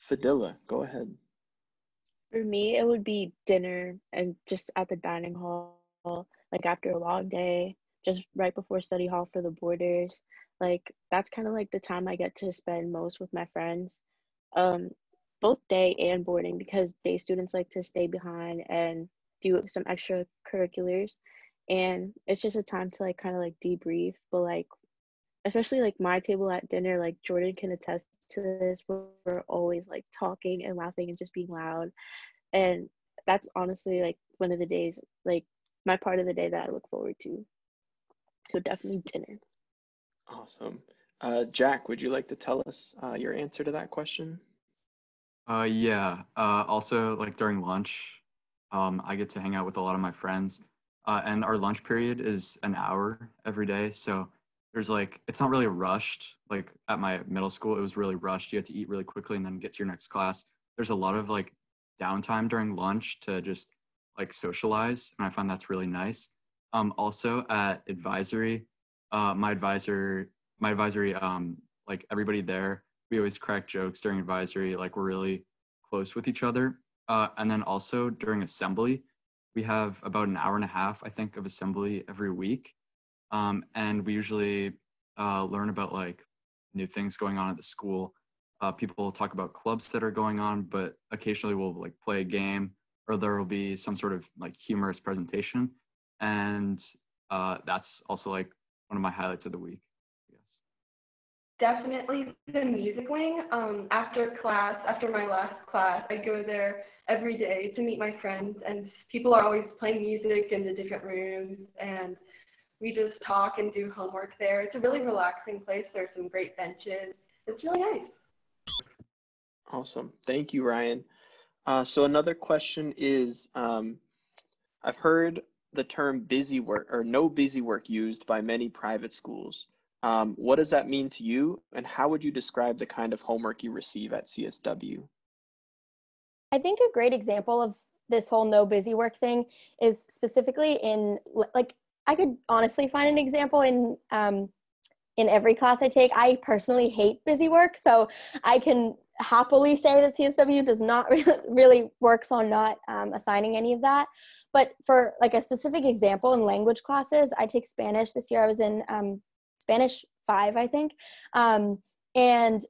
Fadila go ahead. For me it would be dinner and just at the dining hall like after a long day just right before study hall for the boarders. Like that's kind of like the time i get to spend most with my friends um both day and boarding because day students like to stay behind and do some extracurriculars. And it's just a time to like kind of like debrief. But like especially like my table at dinner like jordan can attest to this. We're, we're always like talking and laughing and just being loud. And that's honestly like one of the days like my part of the day that i look forward to. So definitely dinner. Awesome. Uh, jack would you like to tell us uh, your answer to that question? Uh, yeah. Uh, also like during lunch um, I get to hang out with a lot of my friends, uh, and our lunch period is an hour every day. So there's like it's not really rushed. Like at my middle school, it was really rushed. You had to eat really quickly and then get to your next class. There's a lot of like downtime during lunch to just like socialize, and I find that's really nice. Um, also at advisory, uh, my advisor, my advisory, um, like everybody there, we always crack jokes during advisory. Like we're really close with each other. Uh, and then also during assembly, we have about an hour and a half, I think, of assembly every week. Um, and we usually uh, learn about like new things going on at the school. Uh, people talk about clubs that are going on, but occasionally we'll like play a game or there will be some sort of like humorous presentation. And uh, that's also like one of my highlights of the week. Definitely the music wing. Um, after class, after my last class, I go there every day to meet my friends, and people are always playing music in the different rooms, and we just talk and do homework there. It's a really relaxing place. There's some great benches. It's really nice. Awesome. Thank you, Ryan. Uh, so another question is, um, I've heard the term busy work or no busy work used by many private schools. Um, what does that mean to you, and how would you describe the kind of homework you receive at CSW? I think a great example of this whole no busy work thing is specifically in like I could honestly find an example in um, in every class I take. I personally hate busy work, so I can happily say that CSW does not really works on not um, assigning any of that. But for like a specific example in language classes, I take Spanish this year. I was in um, Spanish five, I think, um, and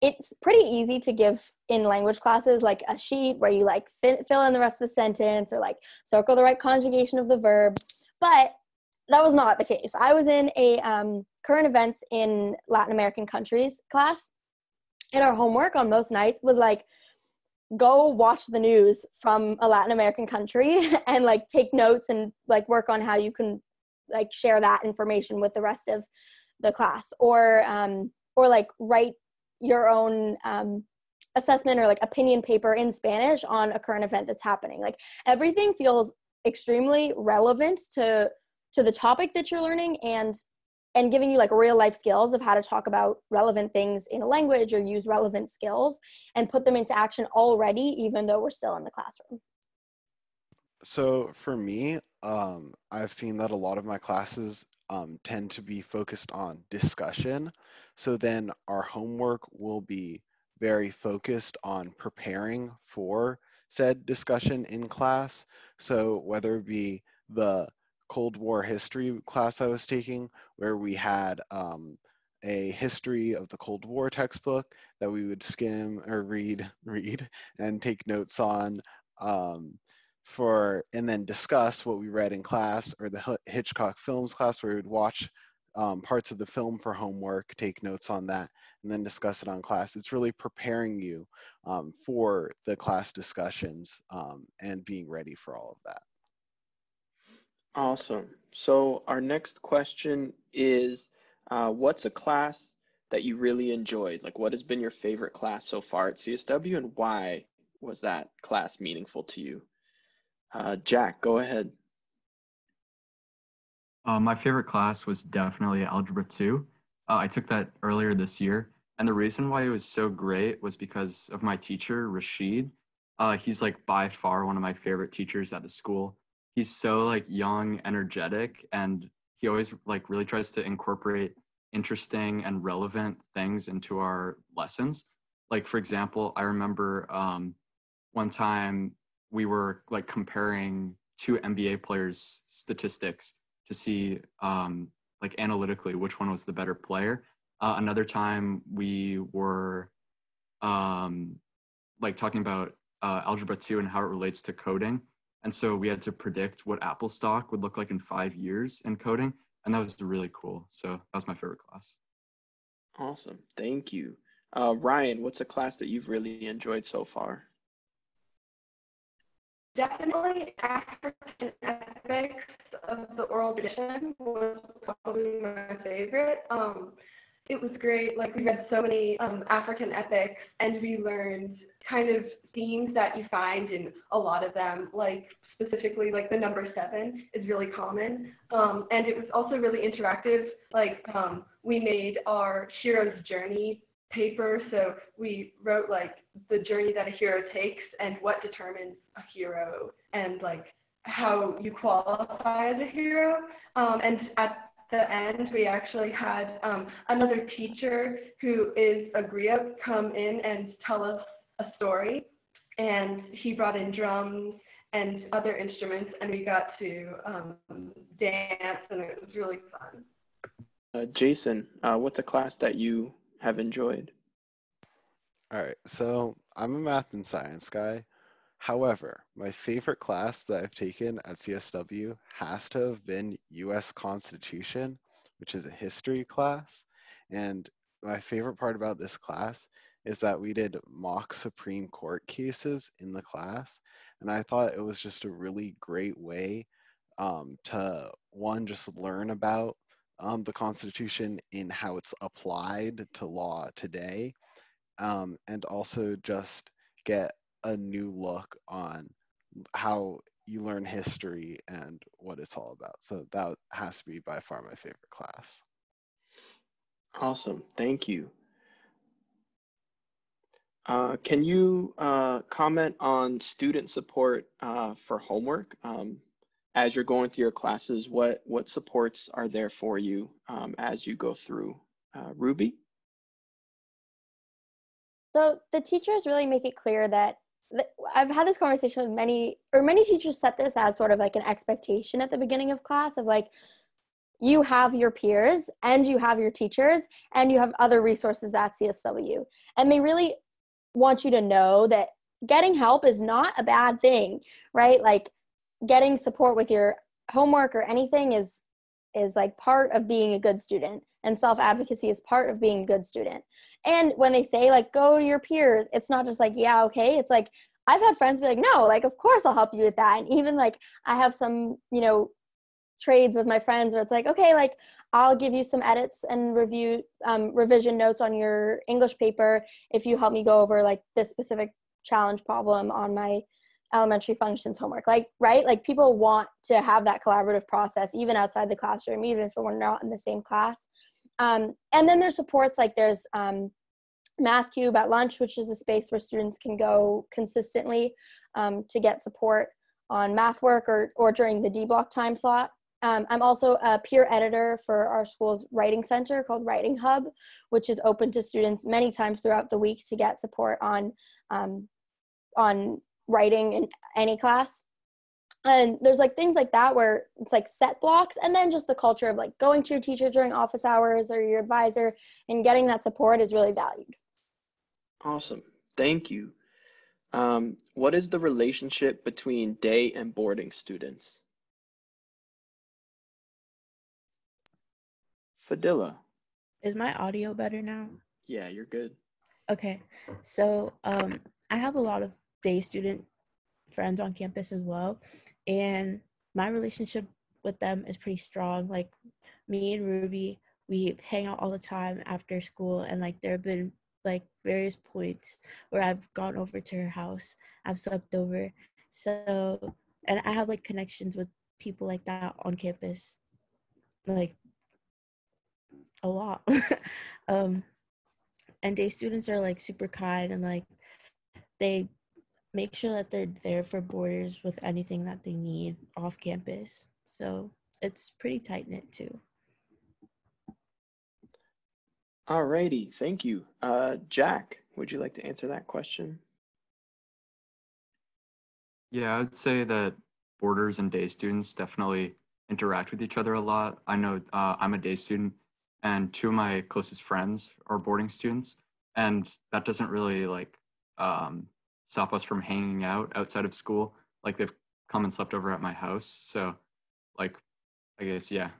it's pretty easy to give in language classes like a sheet where you like fill in the rest of the sentence or like circle the right conjugation of the verb. But that was not the case. I was in a um, current events in Latin American countries class, and our homework on most nights was like go watch the news from a Latin American country and like take notes and like work on how you can like share that information with the rest of the class or um or like write your own um assessment or like opinion paper in Spanish on a current event that's happening. Like everything feels extremely relevant to to the topic that you're learning and and giving you like real life skills of how to talk about relevant things in a language or use relevant skills and put them into action already even though we're still in the classroom so for me um, i've seen that a lot of my classes um, tend to be focused on discussion. So then our homework will be very focused on preparing for said discussion in class. So whether it be the Cold War history class I was taking, where we had um, a history of the Cold War textbook that we would skim or read, read, and take notes on um, for, and then discuss what we read in class, or the Hitchcock films class where we would watch um, parts of the film for homework, take notes on that, and then discuss it on class. It's really preparing you um, for the class discussions um, and being ready for all of that. Awesome. So our next question is, uh, what's a class that you really enjoyed? Like, what has been your favorite class so far at CSW, and why was that class meaningful to you? Uh, Jack, go ahead. Uh, my favorite class was definitely Algebra 2. Uh, I took that earlier this year. And the reason why it was so great was because of my teacher, Rashid. Uh, he's like by far one of my favorite teachers at the school he's so like young, energetic, and he always like really tries to incorporate interesting and relevant things into our lessons. Like for example, I remember um, one time we were like comparing two NBA players' statistics to see um, like analytically which one was the better player. Uh, another time we were um, like talking about uh, algebra 2 and how it relates to coding and so we had to predict what Apple stock would look like in five years in coding. And that was really cool. So that was my favorite class. Awesome. Thank you. Uh, Ryan, what's a class that you've really enjoyed so far? Definitely African epics of the oral tradition was probably my favorite. Um, it was great. Like we read so many um, African epics, and we learned kind of themes that you find in a lot of them, like specifically like the number seven is really common. Um, and it was also really interactive. Like um, we made our hero's journey paper. So we wrote like the journey that a hero takes and what determines a hero and like how you qualify as a hero. Um, and at the end, we actually had um, another teacher who is a griot come in and tell us a story. And he brought in drums and other instruments, and we got to um, dance, and it was really fun. Uh, Jayson, uh, what's a class that you have enjoyed? All right, so I'm a math and science guy. However, my favorite class that I've taken at CSW has to have been US Constitution, which is a history class. And my favorite part about this class is that we did mock Supreme Court cases in the class. And I thought it was just a really great way um, to, one, just learn about um, the Constitution in how it's applied to law today, um, and also just get a new look on how you learn history and what it's all about. So that has to be by far my favorite class. Awesome. Thank you. Uh, can you uh, comment on student support uh, for homework? Um, as you're going through your classes, what, what supports are there for you um, as you go through? Uh, Ruby? So the teachers really make it clear that I've had this conversation with many, or many teachers set this as sort of like an expectation at the beginning of class of like, you have your peers and you have your teachers and you have other resources at CSW. And they really want you to know that getting help is not a bad thing, right? Like getting support with your homework or anything is is like part of being a good student and self advocacy is part of being a good student. And when they say like go to your peers, it's not just like yeah, okay. It's like I've had friends be like no, like of course I'll help you with that. And even like I have some, you know, trades with my friends where it's like okay, like I'll give you some edits and review um, revision notes on your English paper if you help me go over like this specific challenge problem on my elementary functions homework like right? Like people want to have that collaborative process even outside the classroom even if we're not in the same class. Um, and then there's supports like there's um, math cube at lunch which is a space where students can go consistently um, to get support on math work or, or during the d block time slot. Um, i'm also a peer editor for our school's writing center called writing hub which is open to students many times throughout the week to get support on um, on writing in any class. And there's like things like that where it's like set blocks and then just the culture of like going to your teacher during office hours or your advisor and getting that support is really valued. Awesome. Thank you. Um, what is the relationship between day and boarding students? Fadila is my audio better now? Yeah you're good. Okay. So um i have a lot of day student friends on campus as well. And my relationship with them is pretty strong. Like me and Ruby, we hang out all the time after school and like there have been like various points where I've gone over to her house. I've slept over. So and I have like connections with people like that on campus. Like a lot. um and day students are like super kind and like they make sure that they're there for boarders with anything that they need off campus. So it's pretty tight knit too. Alrighty, thank you. Uh, Jack, would you like to answer that question? Yeah, I'd say that boarders and day students definitely interact with each other a lot. I know uh, I'm a day student, and two of my closest friends are boarding students, and that doesn't really like um, stop us from hanging out outside of school. Like they've come and slept over at my house. So, like, I guess, yeah.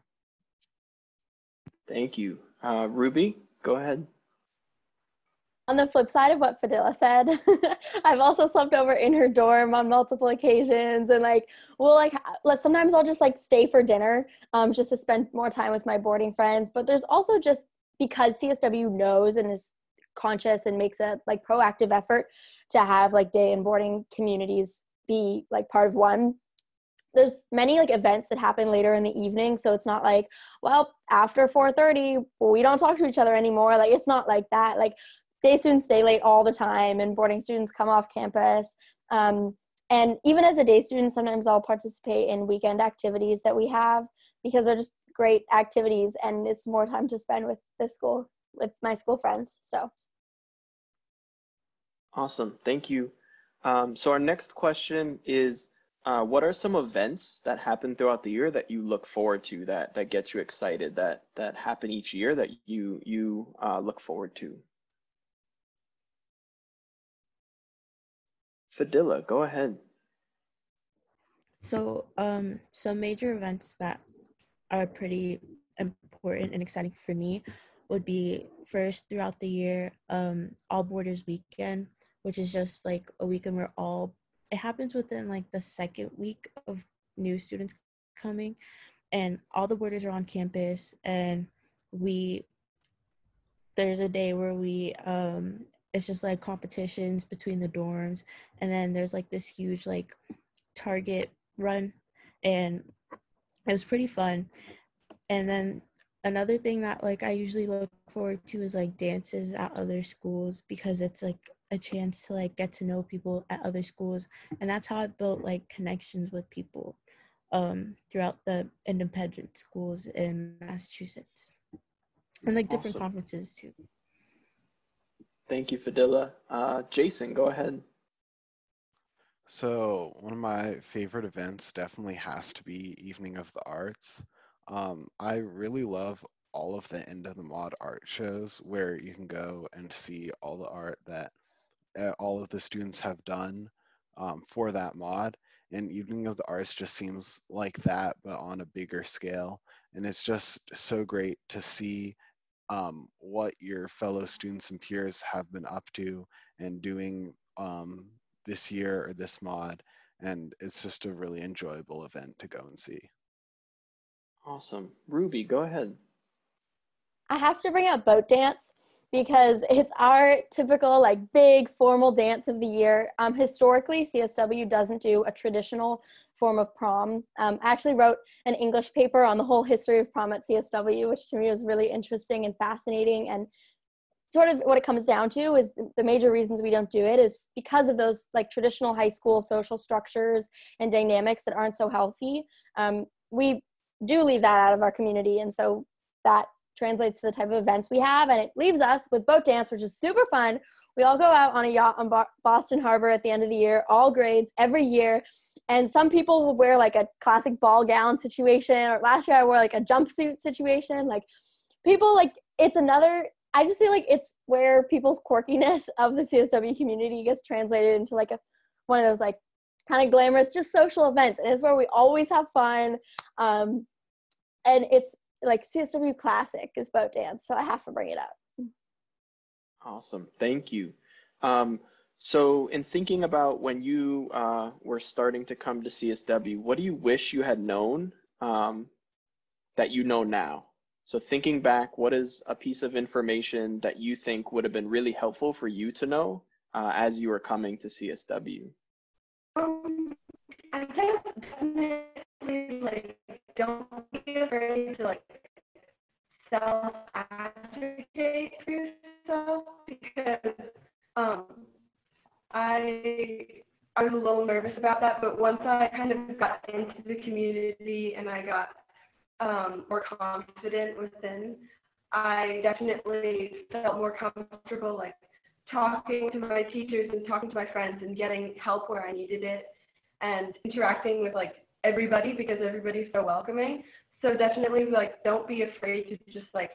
Thank you. Uh, Ruby, go ahead. On the flip side of what Fadila said, I've also slept over in her dorm on multiple occasions, and like, well, like, sometimes I'll just like stay for dinner, um, just to spend more time with my boarding friends. But there's also just because CSW knows and is conscious and makes a like proactive effort to have like day and boarding communities be like part of one there's many like events that happen later in the evening so it's not like well after 4.30 we don't talk to each other anymore like it's not like that like day students stay late all the time and boarding students come off campus um, And even as a day student, sometimes I'll participate in weekend activities that we have because they're just great activities and it's more time to spend with the school, with my school friends. So. Awesome. Thank you. Um, so our next question is, uh, what are some events that happen throughout the year that you look forward to that that get you excited that that happen each year that you you uh, look forward to? Fadila, go ahead. So, um, some major events that are pretty important and exciting for me would be first throughout the year, um, All Boarders Weekend, which is just like a weekend where all it happens within like the second week of new students coming, and all the boarders are on campus, and we there's a day where we um it's just like competitions between the dorms and then there's like this huge like target run and it was pretty fun. And then another thing that like i usually look forward to is like dances at other schools because it's like a chance to like get to know people at other schools and that's how i built like connections with people um throughout the independent schools in massachusetts and like different Awesome. conferences too Thank you, Fadila. Uh, Jayson, go ahead. So one of my favorite events definitely has to be Evening of the Arts. Um, I really love all of the end of the mod art shows where you can go and see all the art that uh, all of the students have done um, for that mod. And Evening of the Arts just seems like that, but on a bigger scale. And it's just so great to see um, what your fellow students and peers have been up to and doing um, this year or this mod. And it's just a really enjoyable event to go and see. Awesome. Ruby, go ahead. I have to bring up boat dance because it's our typical like big formal dance of the year. Um, historically, CSW doesn't do a traditional form of prom. Um, I actually wrote an English paper on the whole history of prom at CSW, which to me was really interesting and fascinating. And sort of what it comes down to is the major reasons we don't do it is because of those like traditional high school social structures and dynamics that aren't so healthy. Um, we do leave that out of our community, and so that translates to the type of events we have and it leaves us with boat dance which is super fun. We all go out on a yacht on boston harbor at the end of the year all grades every year. And some people will wear like a classic ball gown situation or last year i wore like a jumpsuit situation. Like people like it's another i just feel like it's where people's quirkiness of the csw community gets translated into like a one of those like kind of glamorous just social events. And it's where we always have fun um, and it's like CSW Classic is boat dance, so I have to bring it up. Awesome. Thank you. Um, so, in thinking about when you uh, were starting to come to CSW, what do you wish you had known um, that you know now? So, thinking back, what is a piece of information that you think would have been really helpful for you to know uh, as you were coming to CSW? Um, I guess definitely like don't be afraid to like self advocate for yourself because um I I was a little nervous about that, but once I kind of got into the community and I got um, more confident within, I definitely felt more comfortable like talking to my teachers and talking to my friends and getting help where I needed it and interacting with like everybody because everybody's so welcoming. So definitely like don't be afraid to just like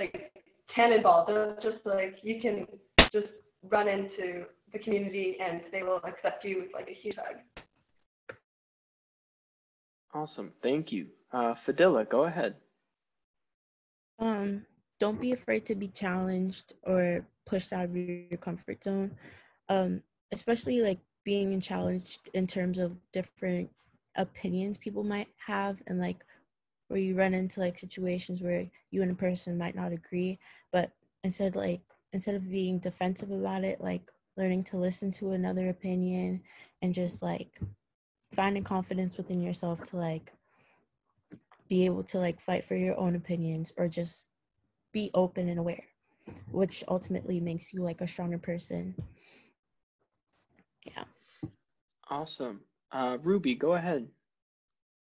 like cannonball. Don't just like you can just run into the community and they will accept you with like a huge hug. Awesome. Thank you. Uh, Fadila, go ahead. Um, don't be afraid to be challenged or pushed out of your comfort zone. Um, especially like being challenged in terms of different opinions people might have and like where you run into like situations where you and a person might not agree but instead like instead of being defensive about it like learning to listen to another opinion and just like finding confidence within yourself to like be able to like fight for your own opinions or just be open and aware which ultimately makes you like a stronger person yeah Awesome. Uh, Ruby, go ahead.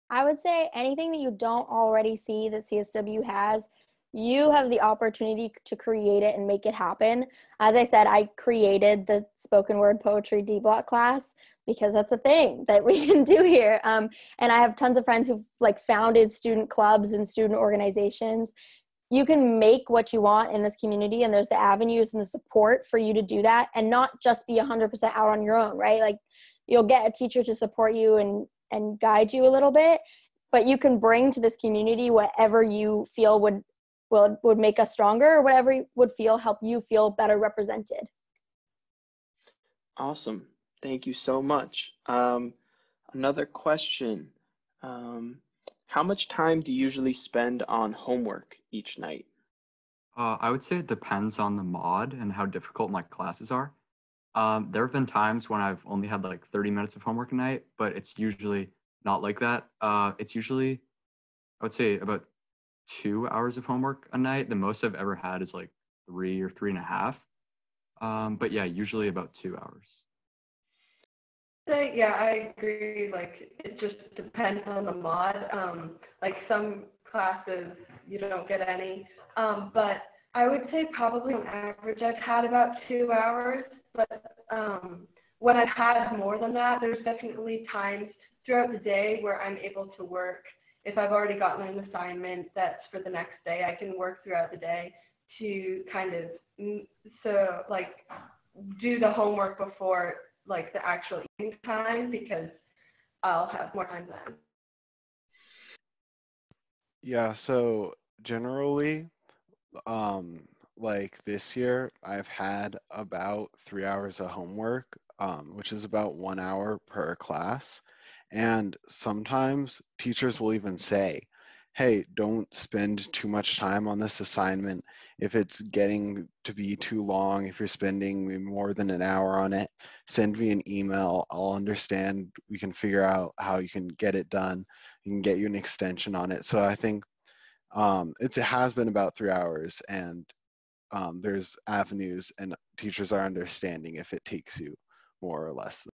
I would say anything that you don't already see that CSW has, you have the opportunity to create it and make it happen. As I said, I created the spoken word poetry D block class because that's a thing that we can do here. Um, and I have tons of friends who've like founded student clubs and student organizations. You can make what you want in this community, and there's the avenues and the support for you to do that, and not just be 100% out on your own, right? Like you'll get a teacher to support you and and guide you a little bit but you can bring to this community whatever you feel would would, would make us stronger or whatever would feel help you feel better represented. Awesome. Thank you so much. Um, another question. Um, how much time do you usually spend on homework each night uh, i would say it depends on the mod and how difficult my classes are um, there have been times when I've only had like 30 minutes of homework a night, but it's usually not like that. Uh, it's usually, I would say, about two hours of homework a night. The most I've ever had is like three or three and a half. Um, but yeah, usually about two hours. Yeah, I agree. Like it just depends on the mod. Um, like some classes you don't get any, um, but I would say probably on average I've had about two hours but um, when I've had more than that, there's definitely times throughout the day where I'm able to work. If I've already gotten an assignment that's for the next day, I can work throughout the day to kind of so like do the homework before like the actual evening time because I'll have more time then. Yeah, so generally, um, like this year, I've had about three hours of homework, um, which is about one hour per class. And sometimes teachers will even say, hey, don't spend too much time on this assignment. If it's getting to be too long, if you're spending more than an hour on it, send me an email. I'll understand. We can figure out how you can get it done. We can get you an extension on it. So I think um, it has been about three hours, and um, there's avenues and teachers are understanding if it takes you more or less.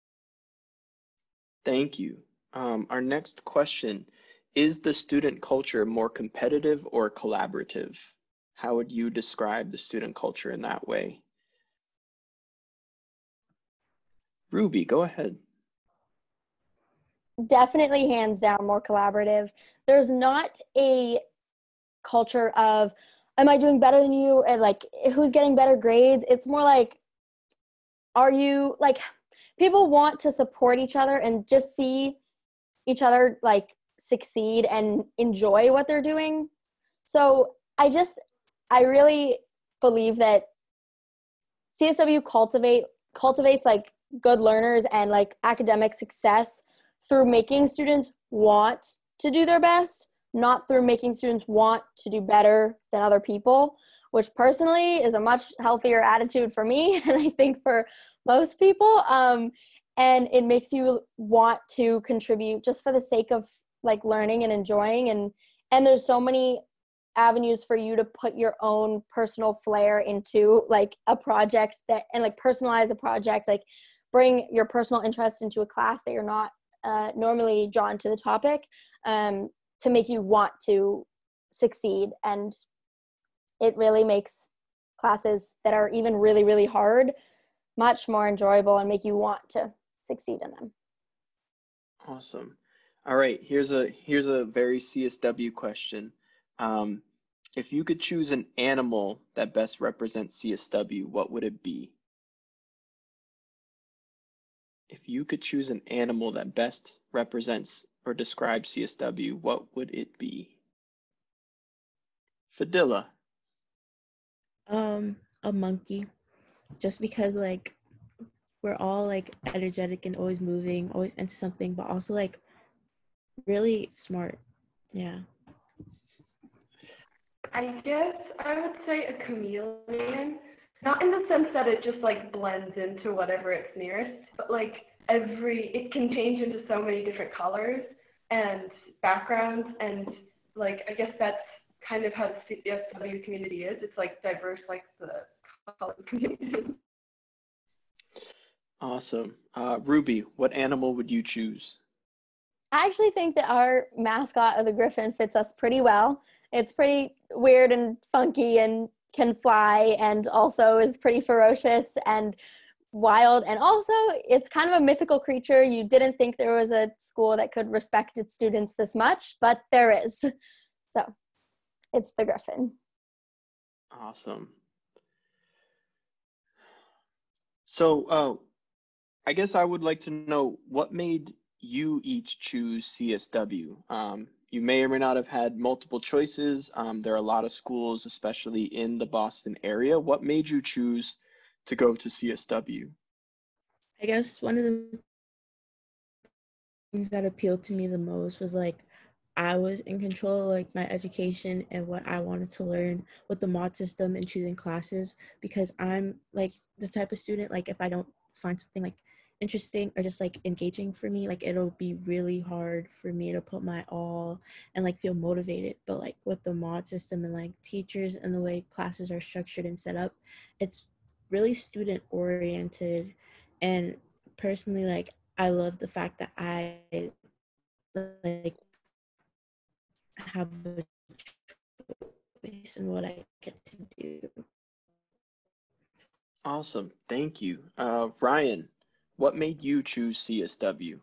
Thank you. Um, our next question, is the student culture more competitive or collaborative? How would you describe the student culture in that way? Ruby, go ahead. Definitely hands down more collaborative. There's not a culture of am I doing better than you? And like, who's getting better grades? It's more like, are you like, people want to support each other and just see each other like succeed and enjoy what they're doing. So I just, I really believe that CSW cultivate cultivates like good learners and like academic success through making students want to do their best not through making students want to do better than other people, which personally is a much healthier attitude for me, and I think for most people. Um, and it makes you want to contribute just for the sake of like learning and enjoying and and there's so many avenues for you to put your own personal flair into like a project that and like personalize a project like bring your personal interest into a class that you're not uh, normally drawn to the topic um, to make you want to succeed. And it really makes classes that are even really really hard much more enjoyable and make you want to succeed in them. Awesome. All right here's a here's a very csw question. Um, if you could choose an animal that best represents csw what would it be if you could choose an animal that best represents or describes CSW, what would it be? Fadila. Um, a monkey. Just because like we're all like energetic and always moving, always into something, but also like really smart. Yeah. I guess I would say a chameleon. Not in the sense that it just like blends into whatever it's nearest, but like every it can change into so many different colors and backgrounds and like I guess that's kind of how the CSW community is. It's like diverse like the color community. Awesome. Uh, Ruby, what animal would you choose? I actually think that our mascot of the Gryphon fits us pretty well. It's pretty weird and funky and can fly and also is pretty ferocious and wild. And also it's kind of a mythical creature. You didn't think there was a school that could respect its students this much but there is. So it's the gryphon. Awesome. So uh, i guess i would like to know what made you each choose csw um, you may or may not have had multiple choices um, there are a lot of schools especially in the boston area what made you choose to go to CSW? I guess one of the things that appealed to me the most was like I was in control of like my education and what I wanted to learn with the mod system and choosing classes because I'm like the type of student like if I don't find something like interesting or just like engaging for me like it'll be really hard for me to put my all and like feel motivated. But like with the mod system and like teachers and the way classes are structured and set up it's really student oriented. And personally like i love the fact that i like have a choice in what i get to do. Awesome. Thank you. Uh, ryan what made you choose csw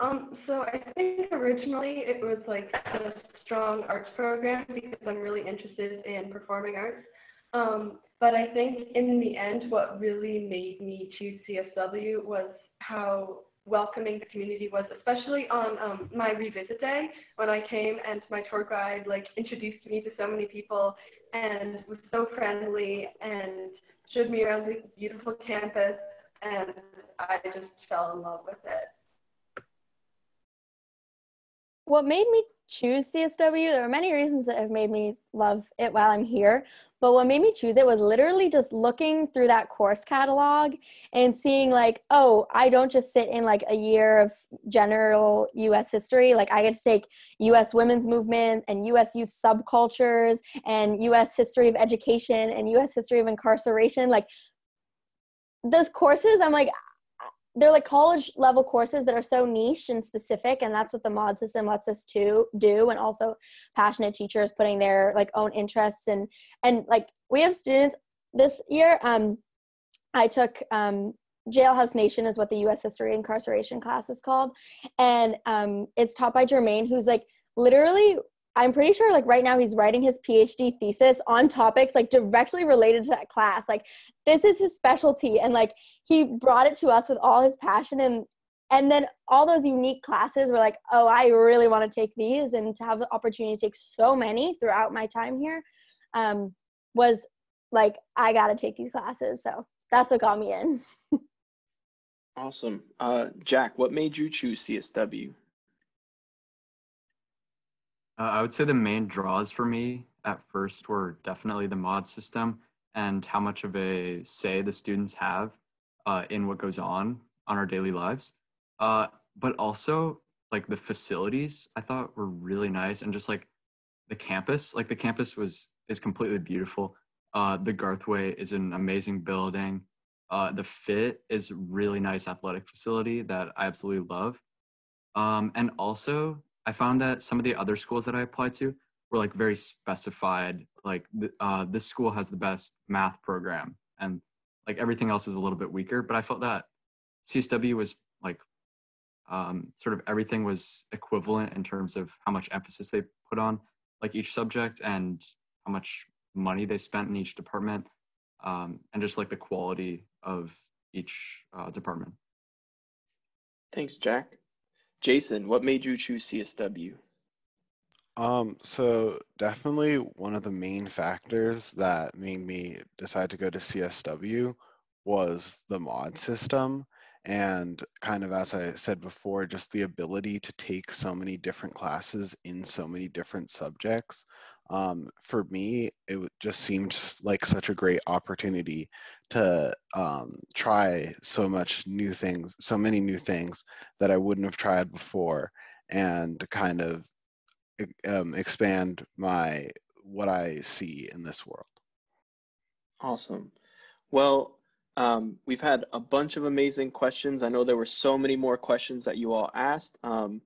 um, so I think originally it was like a strong arts program because I'm really interested in performing arts. Um, but I think in the end, what really made me choose CSW was how welcoming the community was, especially on um, my revisit day when I came and my tour guide like introduced me to so many people and was so friendly and showed me around the beautiful campus and I just fell in love with it. What made me choose CSW. There are many reasons that have made me love it while I'm here. But what made me choose it was literally just looking through that course catalog and seeing, like, oh, I don't just sit in like a year of general US history. Like, I get to take US women's movement and US youth subcultures and US history of education and US history of incarceration. Like, those courses, I'm like, they're like college level courses that are so niche and specific and that's what the mod system lets us to do. And also passionate teachers putting their like own interests and and like we have students this year um i took um jailhouse nation is what the us history incarceration class is called. And um it's taught by jermaine who's like literally I'm pretty sure like right now he's writing his PhD thesis on topics like directly related to that class. Like this is his specialty and like he brought it to us with all his passion and and then all those unique classes were like, "Oh, I really want to take these." And to have the opportunity to take so many throughout my time here um was like I got to take these classes. So that's what got me in. awesome. Uh Jack, what made you choose CSW? Uh, I would say the main draws for me at first were definitely the mod system and how much of a say the students have uh, in what goes on on our daily lives. Uh, but also like the facilities I thought were really nice and just like the campus, like the campus was is completely beautiful. Uh, the Garthwaite is an amazing building. Uh, the Fit is really nice athletic facility that I absolutely love. Um, and also I found that some of the other schools that I applied to were like very specified. Like uh, this school has the best math program, and like everything else is a little bit weaker. But I felt that CSW was like um, sort of everything was equivalent in terms of how much emphasis they put on like each subject and how much money they spent in each department, um, and just like the quality of each uh, department. Thanks, Jack. Jayson, what made you choose CSW? Um, so definitely one of the main factors that made me decide to go to CSW was the mod system. And kind of as I said before, just the ability to take so many different classes in so many different subjects. Um, for me, it just seemed like such a great opportunity to um, try so much new things, so many new things that I wouldn't have tried before, and kind of um, expand my what I see in this world. Awesome. Well, Um, we've had a bunch of amazing questions. I know there were so many more questions that you all asked. Um,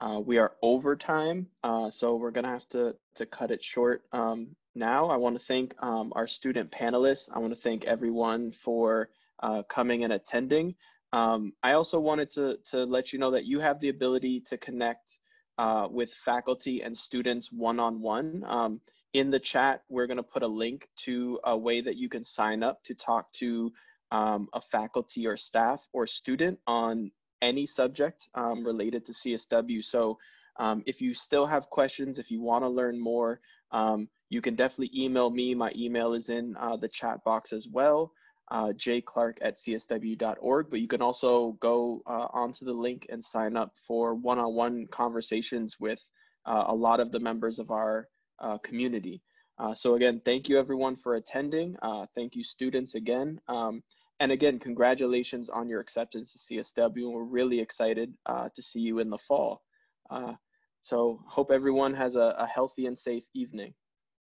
uh, we are over time, uh, so we're gonna have to, to cut it short um, now. I wanna thank um, our student panelists. I wanna thank everyone for uh, coming and attending. Um, I also wanted to, to let you know that you have the ability to connect uh, with faculty and students one-on-one. Um, in the chat, we're going to put a link to a way that you can sign up to talk to um, a faculty or staff or student on any subject um, related to CSW. So um, if you still have questions, if you want to learn more, um, you can definitely email me. My email is in uh, the chat box as well, uh, jclark at csw.org. But you can also go uh, onto the link and sign up for one-on-one conversations with uh, a lot of the members of our uh, community. Uh, so again, thank you everyone for attending. Thank you students again. Um, and again, congratulations on your acceptance to CSW. We're really excited uh, to see you in the fall. Uh, so hope everyone has a, a healthy and safe evening.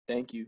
Thank you.